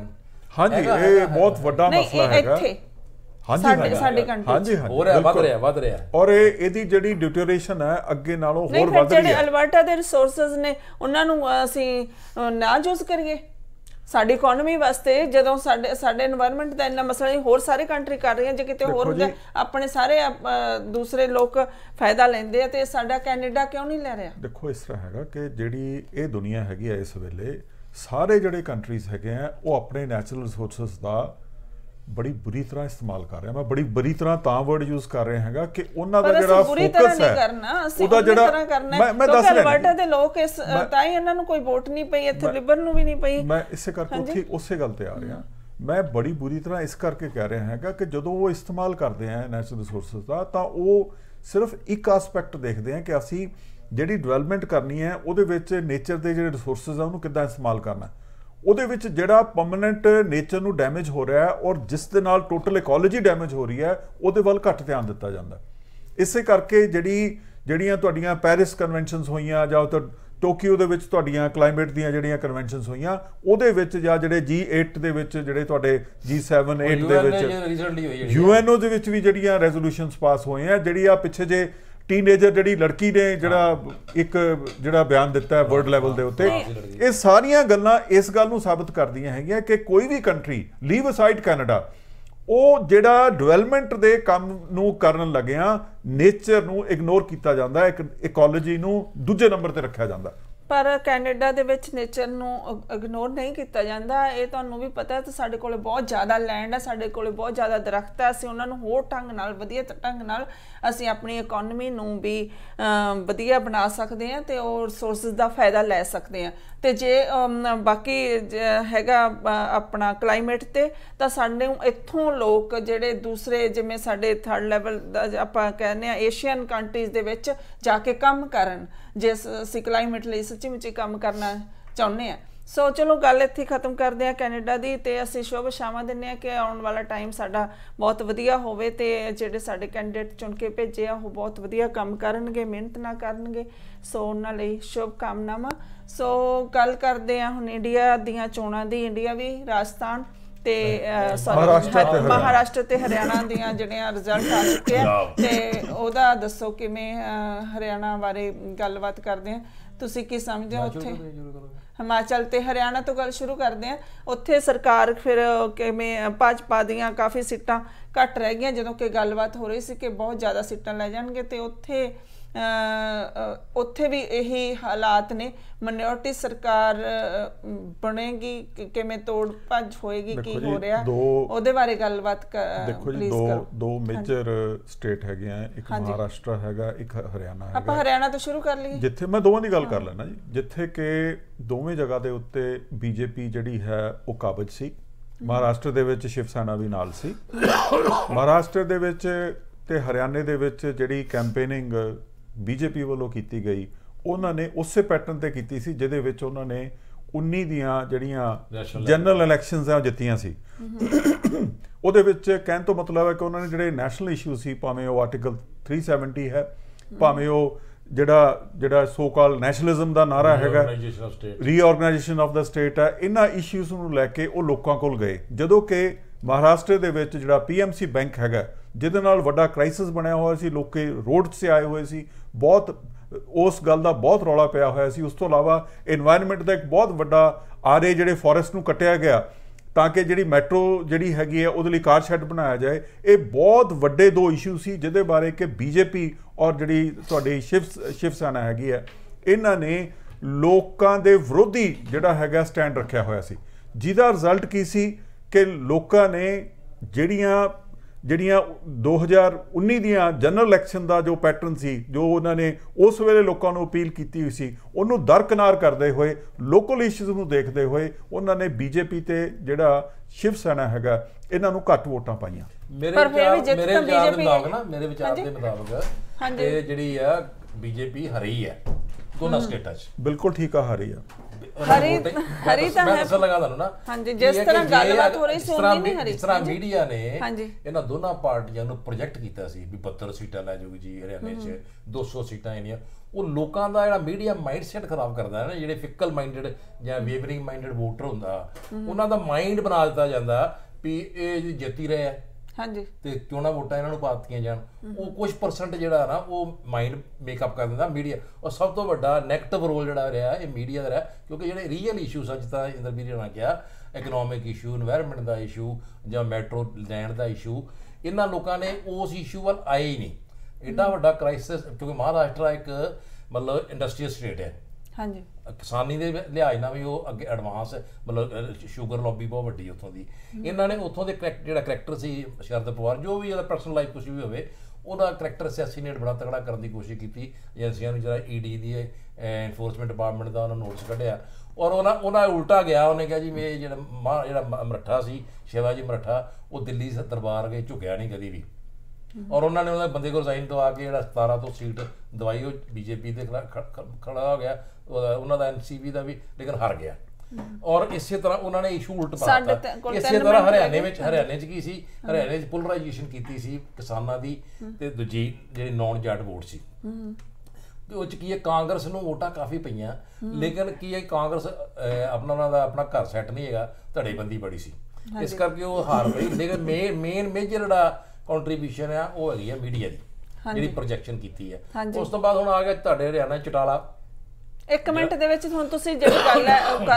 S2: ਹਾਂਜੀ ਇਹ ਬਹੁਤ। ਵੱਡਾ ਮਸਲਾ ਹੈਗਾ।
S1: ਇੱਥੇ।
S2: ਹਾਂਜੀ
S1: ਸਾਡੇ ਕੰਟਰੀ
S2: ਹਾਂਜੀ ਹਾਂਜੀ
S3: ਹੋ ਰਿਹਾ ਵੱਧ। ਰਿਹਾ ਵੱਧ ਰਿਹਾ।
S2: ਔਰ ਇਹ ਇਹਦੀ ਜਿਹੜੀ ਡਿਊਟੇਰੇਸ਼ਨ ਹੈ ਅੱਗੇ ਨਾਲੋਂ ਹੋਰ ਵੱਧ ਰਹੀ
S1: ਜਿਹੜੇ
S2: ਹੈ।
S1: ਅਲਬਰਟਾ ਦੇ ਰਿਸੋਰਸਸ ਨੇ ਉਹਨਾਂ ਨੂੰ ਅਸੀਂ ਨਾ ਯੂਜ਼ ਕਰੀਏ। ਸਾਡੀ ਇਕਨੋਮੀ ਵਾਸਤੇ ਜਦੋਂ ਸਾਡੇ ਸਾਡੇ এনवायरमेंट ਦਾ ਇੰਨਾ ਮਸਲਾ ਹੋਰ ਸਾਰੇ ਕੰਟਰੀ ਕਰ ਰਹੀਆਂ ਜੇ ਕਿਤੇ ਹੋਰ ਹੁੰਦਾ ਆਪਣੇ ਸਾਰੇ ਦੂਸਰੇ ਲੋਕ ਫਾਇਦਾ ਲੈਂਦੇ ਆ ਤੇ ਸਾਡਾ ਕੈਨੇਡਾ ਕਿਉਂ ਨਹੀਂ ਲੈ ਰਿਹਾ?
S2: ਦੇਖੋ ਇਸ ਤਰ੍ਹਾਂ ਹੈਗਾ ਕਿ ਜਿਹੜੀ ਇਹ ਦੁਨੀਆ ਹੈਗੀ ਆ ਇਸ ਵੇਲੇ ਸਾਰੇ ਜਿਹੜੇ ਕੰਟਰੀਜ਼ ਹੈਗੇ ਆ ਉਹ ਆਪਣੇ ਨੈਚੁਰਲ ਰਿਸੋਰਸਸ ਦਾ ਬੜੀ ਬੁਰੀ ਤਰ੍ਹਾਂ ਇਸਤੇਮਾਲ ਕਰ ਰਹੇ। ਮੈਂ ਬੜੀ ਬੁਰੀ ਤਰ੍ਹਾਂ ਤਾਂ ਵਰਡ ਯੂਜ਼ ਕਰ ਰਿਹਾ ਹੈਗਾ ਕਿ ਉਹਨਾਂ ਦਾ ਜਿਹੜਾ ਫੋਕਸ ਹੈ ਉਹਦਾ ਜਿਹੜਾ ਮੈਂ ਮੈਂ ਦੱਸ ਰਿਹਾ
S1: ਅਲਬਰਟਾ ਦੇ ਲੋਕ ਇਸ ਤਾਂ ਹੀ ਇਹਨਾਂ ਨੂੰ ਕੋਈ ਵੋਟ ਨਹੀਂ ਪਈ ਇੱਥੇ ਲਿਬਰ ਨੂੰ ਵੀ ਨਹੀਂ ਪਈ।
S2: ਮੈਂ ਇਸੇ ਕਰਕੇ ਉੱਥੇ ਉਸੇ ਗੱਲ ਤੇ ਆ ਰਿਹਾ। ਮੈਂ ਬੜੀ ਬੁਰੀ ਤਰ੍ਹਾਂ ਇਸ ਕਰਕੇ ਕਹਿ ਰਿਹਾ ਹੈਗਾ ਕਿ ਜਦੋਂ ਉਹ ਇਸਤੇਮਾਲ ਕਰਦੇ ਆ ਨੈਚੁਰਲ ਰਿਸੋਰਸਸ ਦਾ ਤਾਂ ਉਹ ਸਿਰਫ ਇੱਕ ਐਸਪੈਕਟ ਦੇਖਦੇ ਆ ਕਿ ਅਸੀਂ ਜਿਹੜੀ ਡਿਵੈਲਪਮੈਂਟ ਕਰਨੀ ਹੈ ਉਹਦੇ ਵਿੱਚ ਨੇਚਰ ਦੇ ਜਿਹੜੇ ਰਿਸੋਰਸਸ ਆ ਉਹਨੂੰ ਕਿੱਦਾਂ ਇਸਤੇਮਾਲ ਕਰਨਾ। ਹੈ। ਉਹਦੇ ਵਿੱਚ ਜਿਹੜਾ ਪਰਮਨੈਂਟ ਨੇਚਰ ਨੂੰ ਡੈਮੇਜ ਹੋ ਰਿਹਾ ਹੈ ਔਰ ਜਿਸ ਦੇ ਨਾਲ ਟੋਟਲ ਇਕੋਲੋਜੀ ਡੈਮੇਜ ਹੋ ਰਹੀ ਹੈ ਉਹਦੇ ਵੱਲ ਘੱਟ ਧਿਆਨ ਦਿੱਤਾ ਜਾਂਦਾ। ਇਸੇ ਕਰਕੇ ਜਿਹੜੀ ਜਿਹੜੀਆਂ ਤੁਹਾਡੀਆਂ ਪੈਰਿਸ ਕਨਵੈਨਸ਼ਨਸ ਹੋਈਆਂ ਜਾਂ ਉੱਥੇ ਟੋਕੀਓ ਦੇ ਵਿੱਚ ਤੁਹਾਡੀਆਂ ਕਲਾਈਮੇਟ ਦੀਆਂ ਜਿਹੜੀਆਂ ਕਨਵੈਨਸ਼ਨਸ ਹੋਈਆਂ ਉਹਦੇ ਵਿੱਚ ਜਾਂ ਜਿਹੜੇ G8 ਦੇ ਵਿੱਚ ਜਿਹੜੇ ਤੁਹਾਡੇ G7 8 ਦੇ ਵਿੱਚ ਯੂਐਨਓ ਦੇ ਵਿੱਚ ਵੀ ਜਿਹੜੀਆਂ ਰੈਜ਼ੋਲੂਸ਼ਨਸ ਪਾਸ ਹੋਏ ਆ ਜਿਹੜੀ ਆ ਪਿੱਛੇ ਜੇ ਟੀਨੇਜਰ ਜਿਹੜੀ ਲੜਕੀ ਨੇ ਜਿਹੜਾ ਇੱਕ ਜਿਹੜਾ ਬਿਆਨ ਦਿੱਤਾ ਹੈ ਵਰਲਡ ਲੈਵਲ ਦੇ ਉੱਤੇ ਇਹ ਸਾਰੀਆਂ ਗੱਲਾਂ ਇਸ ਗੱਲ ਨੂੰ ਸਾਬਤ ਕਰਦੀਆਂ ਹੈਗੀਆਂ ਕਿ ਕੋਈ ਵੀ ਕੰਟਰੀ ਲੀਵ ਅਸਾਈਡ ਕੈਨੇਡਾ ਉਹ ਜਿਹੜਾ ਡਿਵੈਲਪਮੈਂਟ ਦੇ ਕੰਮ ਨੂੰ ਕਰਨ ਲੱਗਿਆ ਨੇਚਰ ਨੂੰ ਇਗਨੋਰ ਕੀਤਾ ਜਾਂਦਾ ਹੈ ਇਕੋਲੋਜੀ ਨੂੰ ਦੂਜੇ ਨੰਬਰ ਤੇ ਰੱਖਿਆ ਜਾਂਦਾ।
S1: ਪਰ ਕੈਨੇਡਾ ਦੇ ਵਿੱਚ ਨੇਚਰ ਨੂੰ ਇਗਨੋਰ ਨਹੀਂ ਕੀਤਾ ਜਾਂਦਾ। ਇਹ ਤੁਹਾਨੂੰ ਵੀ ਪਤਾ ਹੈ ਤੇ ਸਾਡੇ ਕੋਲੇ ਬਹੁਤ ਜ਼ਿਆਦਾ ਲੈਂਡ ਹੈ, ਸਾਡੇ ਕੋਲੇ ਬਹੁਤ ਜ਼ਿਆਦਾ ਦਰਖਤ ਹੈ। ਅਸੀਂ ਉਹਨਾਂ ਨੂੰ ਹੋਰ ਢੰਗ ਨਾਲ, ਵਧੀਆ ਢੰਗ ਨਾਲ ਅਸੀਂ ਆਪਣੀ ਇਕਨੋਮੀ ਨੂੰ ਵੀ ਵਧੀਆ ਬਣਾ ਸਕਦੇ ਹਾਂ ਤੇ ਉਹ ਰਿਸੋਰਸਸ ਦਾ ਫਾਇਦਾ ਲੈ ਸਕਦੇ ਹਾਂ। ਤੇ ਜੇ ਬਾਕੀ, ਜ- ਹੈਗਾ ਆਪਣਾ ਕਲਾਈਮੇਟ ਤੇ, ਤਾਂ ਸਾਡੇ ਇੱਥੋਂ ਲੋਕ ਜਿਹੜੇ ਦੂਸਰੇ, ਜਿਵੇਂ ਸਾਡੇ ਥਰਡ ਲੈਵਲ ਦਾ ਆਪਾਂ ਕਹਿੰਦੇ ਆ ਏਸ਼ੀਅਨ ਕੰਟਰੀਜ਼ ਦੇ ਵਿੱਚ ਜਾ ਕੇ ਕੰਮ ਕਰਨ, ਜੇ ਅਸੀਂ ਕਲਾਈਮੇਟ ਲਈ ਸੱਚੀ ਮੁੱਚੀ ਕੰਮ ਕਰਨਾ ਚਾਹੁੰਦੇ ਆ ਸੋ ਚਲੋ ਗੱਲ ਇੱਥੇ ਖਤਮ ਕਰਦੇ ਆ ਕੈਨੇਡਾ ਦੀ ਤੇ ਅਸੀਂ ਸ਼ੁਭ ਸ਼ਾਮਾਂ ਦਿੰਦੇ ਆ ਕਿ ਆਉਣ ਵਾਲਾ ਟਾਈਮ ਸਾਡਾ ਬਹੁਤ ਵਧੀਆ ਹੋਵੇ ਤੇ ਜਿਹੜੇ ਸਾਡੇ ਕੈਂਡੀਡੇਟ ਚੁਣ ਕੇ ਭੇਜੇ ਆ ਉਹ ਬਹੁਤ ਵਧੀਆ ਕੰਮ ਕਰਨਗੇ ਮਿਹਨਤ ਨਾ ਕਰਨਗੇ। ਸੋ ਉਹਨਾਂ ਲਈ ਸ਼ੁਭ ਕਾਮਨਾਵਾਂ। ਸੋ ਗੱਲ ਕਰਦੇ ਆ ਹੁਣ ਇੰਡੀਆ ਦੀਆਂ ਚੋਣਾਂ ਦੀ। ਇੰਡੀਆ ਵੀ ਰਾਜਸਥਾਨ ਤੇ sorry,
S2: ਮਹਾਰਾਸ਼ਟਰ ਤੇ
S1: ਹਰਿਆਣਾ। ਦੀਆਂ ਜਿਹੜੀਆਂ ਰਿਜ਼ਲਟ ਆ ਚੁੱਕੇ ਆ। ਤੇ ਉਹਦਾ ਦੱਸੋ ਕਿਵੇਂ ਹਰਿਆਣਾ ਬਾਰੇ ਗੱਲਬਾਤ ਕਰਦੇ ਆ ਤੁਸੀਂ ਕੀ ਸਮਝਦੇ ਹੋ ਉੱਥੇ? ਹਿਮਾਚਲ ਤੇ ਹਰਿਆਣਾ ਤੋਂ ਗੱਲ ਸ਼ੁਰੂ ਕਰਦੇ ਆ ਉੱਥੇ ਸਰਕਾਰ ਫਿਰ ਕਿਵੇਂ, ਭਾਜਪਾ ਦੀਆਂ ਕਾਫੀ ਸੀਟਾਂ ਘੱਟ ਰਹਿ ਗਈਆਂ, ਜਦੋਂ ਕਿ ਗੱਲਬਾਤ ਹੋ ਰਹੀ ਸੀ ਕਿ ਬਹੁਤ ਜ਼ਿਆਦਾ ਸੀਟਾਂ ਲੈ ਜਾਣਗੇ ਤੇ ਉੱਥੇ ਉੱਥੇ ਵੀ ਇਹੀ ਹਾਲਾਤ ਨੇ। ਮਿਨੋਰਟੀ ਸਰਕਾਰ ਬਣੇਗੀ ਕਿਵੇਂ ਤੋੜ ਭੱਜ ਹੋਏਗੀ ਕੀ ਹੋ ਰਿਹਾ ਉਹਦੇ ਬਾਰੇ ਗੱਲਬਾਤ
S2: ਦੇਖੋ ਜੀ
S1: ਪਲੀਜ਼
S2: ਦੋ
S1: ਕਰੋ।
S2: ਦੋ ਮੇਜਰ ਸਟੇਟ ਹੈਗੇ ਆ ਇੱਕ ਮਹਾਰਾਸ਼ਟਰ ਹੈਗਾ ਇੱਕ ਹਰਿਆਣਾ
S1: ਆਪਾਂ
S2: ਹੈਗਾ
S1: ਹਰਿਆਣਾ ਤੋਂ ਸ਼ੁਰੂ ਕਰ ਲਈਏ।
S2: ਜਿੱਥੇ ਮੈਂ ਦੋਵਾਂ ਦੀ ਗੱਲ ਕਰ ਲੈਣਾ ਜੀ ਜਿੱਥੇ ਕਿ ਦੋਵੇਂ ਜਗ੍ਹਾ ਦੇ ਉੱਤੇ ਬੀਜੇਪੀ ਜਿਹੜੀ ਹੈ ਉਹ ਕਾਬਜ ਸੀ। ਮਹਾਰਾਸ਼ਟਰ ਦੇ ਵਿੱਚ ਸ਼ਿਵ ਸੈਨਾ ਵੀ ਨਾਲ ਸੀ। ਮਹਾਰਾਸ਼ਟਰ ਦੇ ਵਿੱਚ ਤੇ ਹਰਿਆਣੇ ਦੇ ਵਿੱਚ ਜਿਹੜੀ ਕੈਂਪੇਨਿੰਗ ਬੀਜੇਪੀ ਵੱਲੋਂ ਕੀਤੀ ਗਈ ਉਹਨਾਂ ਨੇ ਉਸੇ ਪੈਟਰਨ ਤੇ ਕੀਤੀ ਸੀ ਜਿਹਦੇ ਵਿੱਚ ਉਹਨਾਂ ਨੇ 19 ਦੀਆਂ ਜਿਹੜੀਆਂ ਜਨਰਲ ਇਲੈਕਸ਼ਨਸ ਆ ਉਹ ਜਿੱਤੀਆਂ ਸੀ। ਉਹਦੇ ਵਿੱਚ ਕਹਿਣ ਤੋਂ ਮਤਲਬ ਹੈ ਕਿ ਉਹਨਾਂ ਨੇ ਜਿਹੜੇ ਨੈਸ਼ਨਲ ਇਸ਼ੂ ਸੀ ਭਾਵੇਂ ਉਹ ਆਰਟੀਕਲ 370 ਹੈ ਭਾਵੇਂ ਉਹ ਜਿਹੜਾ ਜਿਹੜਾ ਸੋ ਕਾਲ ਨੈਸ਼ਨਲਿਜ਼ਮ ਦਾ ਨਾਰਾ ਹੈਗਾ। ਰੀਆਰਗੇਨਾਈਜੇਸ਼ਨ ਆਫ ਦਾ ਸਟੇਟ ਹੈ ਇਹਨਾਂ ਇਸ਼ੂਸ ਨੂੰ ਲੈ ਕੇ ਉਹ ਲੋਕਾਂ ਕੋਲ ਗਏ। ਜਦੋਂ ਕਿ ਮਹਾਰਾਸ਼ਟਰ ਦੇ ਵਿੱਚ ਜਿਹੜਾ ਪੀਐਮਸੀ ਬੈਂਕ ਹੈਗਾ ਜਿਹਦੇ ਨਾਲ ਵੱਡਾ ਕ੍ਰਾਈਸਿਸ ਬਣਿਆ ਹੋਇਆ ਸੀ ਲੋਕੇ ਰੋਡ 'ਤੇ ਆਏ ਹੋਏ ਸੀ ਬਹੁਤ, ਉਸ ਗੱਲ ਦਾ ਬਹੁਤ ਰੌਲਾ ਪਿਆ ਹੋਇਆ ਸੀ। ਉਸ ਤੋਂ ਇਲਾਵਾ এনवायरमेंट ਦਾ ਇੱਕ ਬਹੁਤ ਵੱਡਾ ਆਰੇ ਜਿਹੜੇ ਫੋਰੈਸਟ ਨੂੰ ਕੱਟਿਆ ਗਿਆ, ਤਾਂ ਕਿ ਜਿਹੜੀ ਮੈਟਰੋ ਜਿਹੜੀ ਹੈਗੀ ਹੈ, ਉਹਦੇ ਲਈ ਕਾਰ ਸ਼ੈੱਡ ਬਣਾਇਆ ਜਾਏ। ਇਹ ਬਹੁਤ ਵੱਡੇ ਦੋ ਇਸ਼ੂ ਸੀ, ਜਿਹਦੇ ਬਾਰੇ ਕਿ ਬੀਜੇਪੀ ਔਰ ਜਿਹੜੀ ਤੁਹਾਡੀ ਸ਼ਿਵ ਸ਼ਿਵ ਸੈਨਾ ਹੈਗੀ ਹੈ, ਇਹਨਾਂ ਨੇ ਲੋਕਾਂ ਦੇ ਵਿਰੋਧੀ ਜਿਹੜਾ ਹੈਗਾ ਸਟੈਂਡ ਰੱਖਿਆ ਹੋਇਆ ਸੀ। ਜਿਹਦਾ ਰਿਜ਼ਲਟ ਕੀ ਸੀ? ਕਿ ਲੋਕਾਂ ਨੇ ਜਿਹੜੀਆਂ ਜਿਹੜੀਆਂ 2019 ਦੀਆਂ ਜਨਰਲ ਇਲੈਕਸ਼ਨ ਦਾ ਜੋ ਪੈਟਰਨ ਸੀ ਜੋ ਉਹਨਾਂ ਨੇ ਉਸ ਵੇਲੇ ਲੋਕਾਂ ਨੂੰ ਅਪੀਲ ਕੀਤੀ ਹੋਈ ਸੀ ਉਹਨੂੰ ਦਰਕਨਾਰ ਕਰਦੇ ਹੋਏ ਲੋਕਲ ਇਸ਼ੂਜ਼ ਨੂੰ ਦੇਖਦੇ ਹੋਏ ਉਹਨਾਂ ਨੇ ਬੀਜੇਪੀ ਤੇ ਜਿਹੜਾ ਸ਼ਿਵ ਸੈਨਾ ਹੈਗਾ ਇਹਨਾਂ ਨੂੰ ਘੱਟ ਵੋਟਾਂ ਪਾਈਆਂ।
S3: ਮੇਰੇ
S1: ਪਰ ਫਿਰ ਵੀ
S3: ਵਿਚਾਰ ਮੇਰੇ ਦੇ ਮੁਤਾਬਕ ਨਾ ਮੇਰੇ ਵਿਚਾਰ। ਦੇ ਮੁਤਾਬਕ। ਇਹ ਜਿਹੜੀ ਆ ਬੀਜੇਪੀ ਹਰੀ ਹੈ ਦੋਨਾਂ ਸਟੇਟਾਂ 'ਚ।
S2: ਬਿਲਕੁਲ ਠੀਕ ਆ ਹਰੀ ਆ।
S1: ਹਰੀ- ਹਰੀ
S3: ਮੈਂ
S1: ਤਾਂ
S3: ਮੈਂ
S1: ਹੈ।
S3: ਦੱਸਣ ਲੱਗਾ ਤੁਹਾਨੂੰ ਨਾ
S1: ਹਾਂਜੀ, ਜਿਸ ਤਰ੍ਹਾਂ ਗੱਲਬਾਤ ਹੋ ਰਹੀ
S3: ਜਿਸ
S1: ਸੀ,
S3: ਤਰ੍ਹਾਂ
S1: ਉਨੀ ਨਹੀਂ
S3: ਮੀ-
S1: ਹਰੀ।
S3: ਜਿਸ ਤਰ੍ਹਾਂ। ਮੀਡੀਆ ਨੇ। ਇਹਨਾਂ ਦੋਨਾਂ ਪਾਰਟੀਆਂ ਨੂੰ ਪ੍ਰੋਜੈਕਟ ਕੀਤਾ ਸੀ ਵੀ 72 ਸੀਟਾਂ ਲੈ ਜਾਊਗੀ ਜੀ ਹਰਿਆਣੇ 'ਚ 200 ਸੀਟਾਂ ਇਹਨੀਆਂ ਉਹ ਲੋਕਾਂ ਦਾ ਜਿਹੜਾ ਮੀਡੀਆ ਮਾਈਂਡਸੈਟ ਖਰਾਬ ਕਰਦਾ ਹੈ ਨਾ ਜਿਹੜੇ ਫਿਕਲ ਮਾਈਂਡਡ ਜਾਂ ਵੇਵਰਿੰਗ ਮਾਈਂਡਡ ਵੋਟਰ ਹੁੰਦਾ ਉਹਨਾਂ ਦਾ ਮਾਈਂਡ ਬਣਾ ਦਿੱਤਾ ਜਾਂਦਾ ਵੀ ਇਹ ਜਿੱਤੀ ਰਹੇ ਆ
S1: ਹਾਂਜੀ।
S3: ਤੇ ਨਾ ਵੋਟਾਂ ਇਹਨਾਂ ਨੂੰ ਪਾਤੀਆਂ ਜਾਣ। ਉਹ ਕੁਝ ਪਰਸੈਂਟ ਜਿਹੜਾ ਨਾ, ਉਹ ਮਾਈਂਡ ਮੇਕਅਪ ਕਰ ਦਿੰਦਾ ਮੀਡੀਆ ਔਰ ਸਭ ਤੋਂ ਵੱਡਾ 네ਗੇਟਿਵ ਰੋਲ ਜਿਹੜਾ ਰਿਹਾ, ਇਹ ਮੀਡੀਆ ਦਾ ਰਿਹਾ। ਕਿਉਂਕਿ ਜਿਹੜੇ ਰੀਅਲ ਇਸ਼ੂਸ ਅੱਜ ਤਾਂ ਇੰਦਰਬੀਰ ਨੇ ਕਿਹਾ ਇਕਨੋਮਿਕ ਇਸ਼ੂ এনवायरमेंट ਦਾ ਇਸ਼ੂ ਜਾਂ ਮੈਟਰੋ ਲੈਂਡ ਦਾ ਇਸ਼ੂ ਇਹਨਾਂ ਲੋਕਾਂ ਨੇ ਉਸ ਇਸ਼ੂ ਵੱਲ ਆਏ ਹੀ ਨਹੀਂ। ਐਡਾ ਵੱਡਾ ਕ੍ਰਾਈਸਿਸ ਕਿਉਂਕਿ ਮਹਾਰਾਸ਼ਟਰ ਇੱਕ ਮਤਲਬ ਇੰਡਸਟਰੀਅਲ ਸਟੇਟ ਹੈ।
S1: ਹਾਂਜੀ।
S3: ਕਿਸਾਨੀ ਦੇ ਲਿਹਾਜ਼ ਨਾਲ ਵੀ ਉਹ ਅੱਗੇ ਐਡਵਾਂਸ ਮਤਲਬ ਸ਼ੂਗਰ ਲੌਬੀ ਬਹੁਤ ਵੱਡੀ ਉੱਥੋਂ ਦੀ। ਇਹਨਾਂ ਨੇ ਉੱਥੋਂ ਦੇ ਜਿਹੜਾ ਕਰੈਕਟਰ ਸੀ ਸ਼ਰਦ ਪਵਾਰ ਜੋ ਵੀ ਇਹਦਾ ਪਰਸਨਲ ਲਾਈਫ ਕੁਝ ਵੀ ਹੋਵੇ ਉਹਦਾ ਕਰੈਕਟਰ ਅਸੈਸੀਨੇਟ ਬੜਾ ਤਗੜਾ ਕਰਨ ਦੀ ਕੋਸ਼ਿਸ਼ ਕੀਤੀ। ਏਜੰਸੀਆਂ ਨੂੰ ਜਿਹੜਾ ਈਡੀ ਦੀ ਐਨਫੋਰਸਮੈਂਟ ਡਿਪਾਰਟਮੈਂਟ ਦਾ ਉਹਨਾਂ ਨੋਟਿਸ ਕੱਢਿਆ। ਔਰ ਉਹਨਾਂ ਉਹਨਾਂ ਉਲਟਾ ਗਿਆ ਉਹਨੇ ਕਿਹਾ ਜੀ ਮੈਂ ਜਿਹੜਾ ਮਾ- ਜਿਹੜਾ ਮਰਾਠਾ ਸੀ ਸ਼ਿਵਾਜੀ ਮਰਾਠਾ ਉਹ ਦਿੱਲੀ ਦਰਬਾਰ ਗਏ ਝੁਕਿਆ ਨਹੀਂ ਕਦੀ ਵੀ। ਔਰ ਉਹਨਾਂ ਨੇ ਉਹਨਾਂ ਬੰਦੇ ਕੋਲ ਸਾਈਨ ਦਵਾ ਕੇ ਜਿਹੜਾ 17 ਤੋਂ ਸੀਟ ਦਵਾਈ ਉਹ ਬੀਜੇਪੀ ਦੇ ਖਿਲਾ- ਖ- ਖ- ਖੜਾ ਹੋ ਗਿਆ। ਉਹਦਾ- ਉਹਨਾਂ ਦਾ ਐਨਸੀਬੀ ਦਾ ਵੀ ਲੇਕਿਨ ਹਾਰ ਗਿਆ। ਔਰ ਇਸੇ ਤਰ੍ਹਾਂ ਉਹਨਾਂ ਨੇ ਇਸ਼ੂ ਉਲਟ ਪਾਤਾ
S1: ਤੇ-
S3: ਇਸੇ ਤਰ੍ਹਾਂ ਹਰਿਆਣੇ ਵਿੱਚ ਹਰਿਆਣੇ 'ਚ ਕੀ ਸੀ? ਹਰਿਆਣੇ 'ਚ ਪੋਲਰਾਈਜੇਸ਼ਨ ਕੀਤੀ ਸੀ ਕਿਸਾਨਾਂ ਦੀ ਤੇ ਦੂਜੀ ਜਿਹੜੀ ਨੌਨ ਜੱਟ ਵੋਟ ਸੀ। ਤੇ ਉਹ ਚ ਕੀ ਹੈ? ਕਾਂਗਰਸ ਨੂੰ ਵੋਟਾਂ ਕਾਫੀ ਪਈਆਂ। ਲੇਕਿਨ ਕੀ ਹੈ? ਕਾਂਗਰਸ ਆਪਣਾ ਉਹਨਾਂ ਦਾ ਆਪਣਾ ਘਰ ਸੈੱਟ ਨਹੀਂ ਹੈਗਾ। ਧੜੇਬੰਦੀ ਬੜੀ ਸੀ। ਇਸ ਕਰਕੇ ਉਹ ਹਾਰ ਗਈ। ਲੇਕਿਨ ਮੇਨ ਮੇਨ ਮੇਜਰ ਜਿਹੜਾ ਕੰਟਰੀਬਿਊਸ਼ਨ ਆ ਉਹ ਹੈਗੀ ਆ ਮੀਡੀਆ ਦੀ ਜਿਹੜੀ ਪ੍ਰੋਜੈਕਸ਼ਨ ਕੀਤੀ ਹੈ। ਉਸ ਤੋਂ ਬਾਅਦ ਹੁਣ ਆ ਗਿਆ ਤੁਹਾਡੇ ਹਰਿਆਣਾ ਚਟਾਲਾ।
S1: ਇੱਕ ਮਿੰਟ ਦੇ ਵਿੱਚ ਹੁਣ ਤੁਸੀਂ ਜਿਹੜੀ ਗੱਲ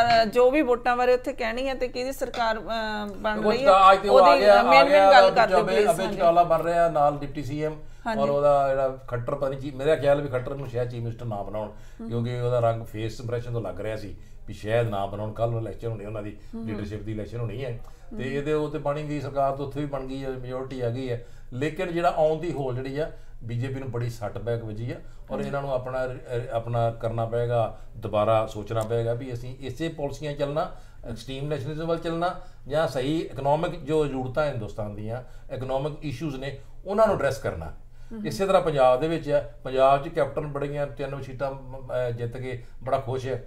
S1: ਹੈ ਜੋ ਵੀ ਵੋਟਾਂ ਬਾਰੇ ਉੱਥੇ ਕਹਿਣੀ ਹੈ ਤੇ ਕਿਹਦੀ ਸਰਕਾਰ ਬਣ ਰਹੀ ਹੈ
S3: ਤਾਂ ਅੱਜ ਤੇ ਉਹ ਆ ਗਿਆ ਆ
S1: ਮੇਨ
S3: ਗਿਆ
S1: ਗੱਲ ਕਰ ਦਿਓ
S3: ਅਬੇ
S1: ਪਲੀਜ਼
S3: ਚਟਾਲਾ ਬਣ ਰਿਹਾ ਨਾਲ ਡਿਪਟੀ ਸੀਐਮ ਔਰ ਉਹਦਾ ਜਿਹੜਾ ਖੱਟਰ ਪਤਾ ਨਹੀਂ ਜੀ ਮੇਰਾ ਖਿਆਲ ਵੀ ਖੱਟਰ ਨੂੰ ਸ਼ਾਇਦ ਚੀਫ ਮਿਨਿਸਟਰ ਨਾ ਬਣਾਉਣ ਕਿਉਂਕਿ ਉਹਦਾ ਰੰਗ ਫੇਸ ਇੰਪ੍ਰੈਸ਼ਨ ਤੋਂ ਲੱਗ ਰਿਹਾ ਸੀ ਵੀ ਸ਼ਾਇਦ ਨਾ ਬਣਾਉਣ ਕੱਲ ਨੂੰ ਇਲੈਕਸ਼ਨ ਹੋਣੀ ਉਹਨਾਂ ਦੀ ਲੀਡਰਸ਼ਿਪ ਦੀ ਇਲੈਕਸ਼ਨ ਹੋਣੀ ਹੈ। ਤੇ ਇਹਦੇ ਉਹ ਤੇ ਬਣੀ ਗਈ ਸਰਕਾਰ ਤੋਂ ਉੱਥੇ ਵੀ ਬਣ ਗਈ ਹੈ ਮੈਜੋਰਟੀ ਆ ਗਈ ਹੈ। ਲੇਕਿਨ ਜਿਹੜਾ ਆਉਣ ਦੀ ਹੋਲ ਜਿਹੜੀ ਆ ਬੀਜੇਪੀ ਨੂੰ ਬੜੀ ਸੱਟ ਬੈਕ ਵੱਜੀ ਆ ਔਰ ਇਹਨਾਂ ਨੂੰ ਆਪਣਾ ਆਪਣਾ ਕਰਨਾ ਪਏਗਾ ਦੁਬਾਰਾ ਸੋਚਣਾ ਪਏਗਾ ਵੀ ਅਸੀਂ ਇਸੇ ਪਾਲਿਸੀਆਂ ਚੱਲਣਾ ਐਕਸਟ੍ਰੀਮ ਨੈਸ਼ਨਲਿਜ਼ਮ ਵੱਲ ਚੱਲਣਾ ਜਾਂ ਸਹੀ ਇਕਨੋਮਿਕ ਜੋ ਜ਼ਰੂਰਤਾਂ ਹਿੰਦੁਸਤਾਨ ਦੀਆਂ ਇਕਨੋਮਿਕ ਇਸ਼ੂਜ਼ ਨੇ ਉਹਨਾਂ ਨੂੰ ਐਡਰੈਸ ਕਰਨਾ। ਇਸੇ ਤਰ੍ਹਾਂ ਪੰਜਾਬ ਦੇ ਵਿੱਚ ਹੈ ਪੰਜਾਬ 'ਚ ਕੈਪਟਨ ਬੜੀਆਂ ਤਿੰਨ ਸੀਟਾਂ ਜਿੱਤ ਕੇ ਬੜਾ ਖੁਸ਼ ਹੈ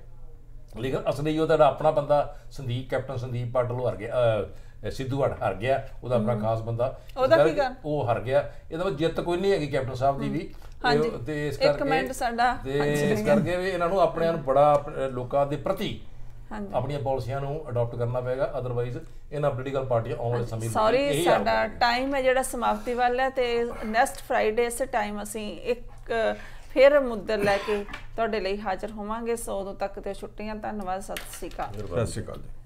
S3: ਲੇਕਿਨ ਅਸਲੀ ਉਹਦਾ ਜਿਹੜਾ ਆਪਣਾ ਬੰਦਾ ਸੰਦੀਪ ਕੈਪਟਨ ਸੰਦੀਪ ਪਾਟਲ ਹਾਰ ਗਿਆ ਸਿੱਧੂ ਹਾਰ ਗਿਆ ਉਹਦਾ ਆਪਣਾ ਖਾਸ ਬੰਦਾ
S1: ਉਹਦਾ ਕੀ ਕਾਰਨ?
S3: ਉਹ ਹਾਰ ਗਿਆ ਇਹਦਾ ਮਤਲਬ ਜਿੱਤ ਕੋਈ ਨਹੀਂ ਹੈਗੀ ਕੈਪਟਨ ਸਾਹਿਬ ਦੀ ਵੀ ਤੇ
S1: ਹਾਂਜੀ।
S3: ਤੇ ਇਸ
S1: ਇੱਕ
S3: ਕਰਕੇ
S1: ਮਿੰਟ ਸਾਡਾ-
S3: ਤੇ। ਇਸ ਕਰਕੇ ਵੀ ਇਹਨਾਂ ਨੂੰ ਆਪਣਿਆਂ ਨੂੰ ਬੜਾ ਲੋਕਾਂ ਦੇ ਪ੍ਰਤੀ
S1: ਹਾਂਜੀ
S3: ਆਪਣੀਆਂ ਪਾਲਿਸੀਆਂ ਨੂੰ ਅਡਾਪਟ ਕਰਨਾ ਪਏਗਾ ਅਦਰਵਾਈਜ਼ ਇਹਨਾਂ ਪੋਲੀਟੀਕਲ ਪਾਰਟੀਆਂ ਆਉਣ ਵਾਲੇ ਸਮੇਂ ਵਿੱਚ
S1: ਸੌਰੀ ਸਾਡਾ। ਟਾਈਮ ਹੈ ਜਿਹੜਾ ਸਮਾਪਤੀ ਵੱਲ ਹੈ ਤੇ ਨੈਕਸਟ ਫਰਾਈਡੇ ਇਸੇ ਟਾਈਮ ਅਸੀਂ ਇੱਕ ਫਿਰ ਮੁੱਦਾ ਲੈ ਕੇ ਤੁਹਾਡੇ ਲਈ ਹਾਜ਼ਰ ਹੋਵਾਂਗੇ। ਸੋ ਉਦੋਂ ਤੱਕ ਤੇ ਛੁੱਟੀਆਂ। ਧੰਨਵਾਦ। ਸਤਿ ਸ੍ਰੀ ਅਕਾਲ।
S2: ਸਤਿ ਸ਼੍ਰੀ ਅਕਾਲ ਜੀ।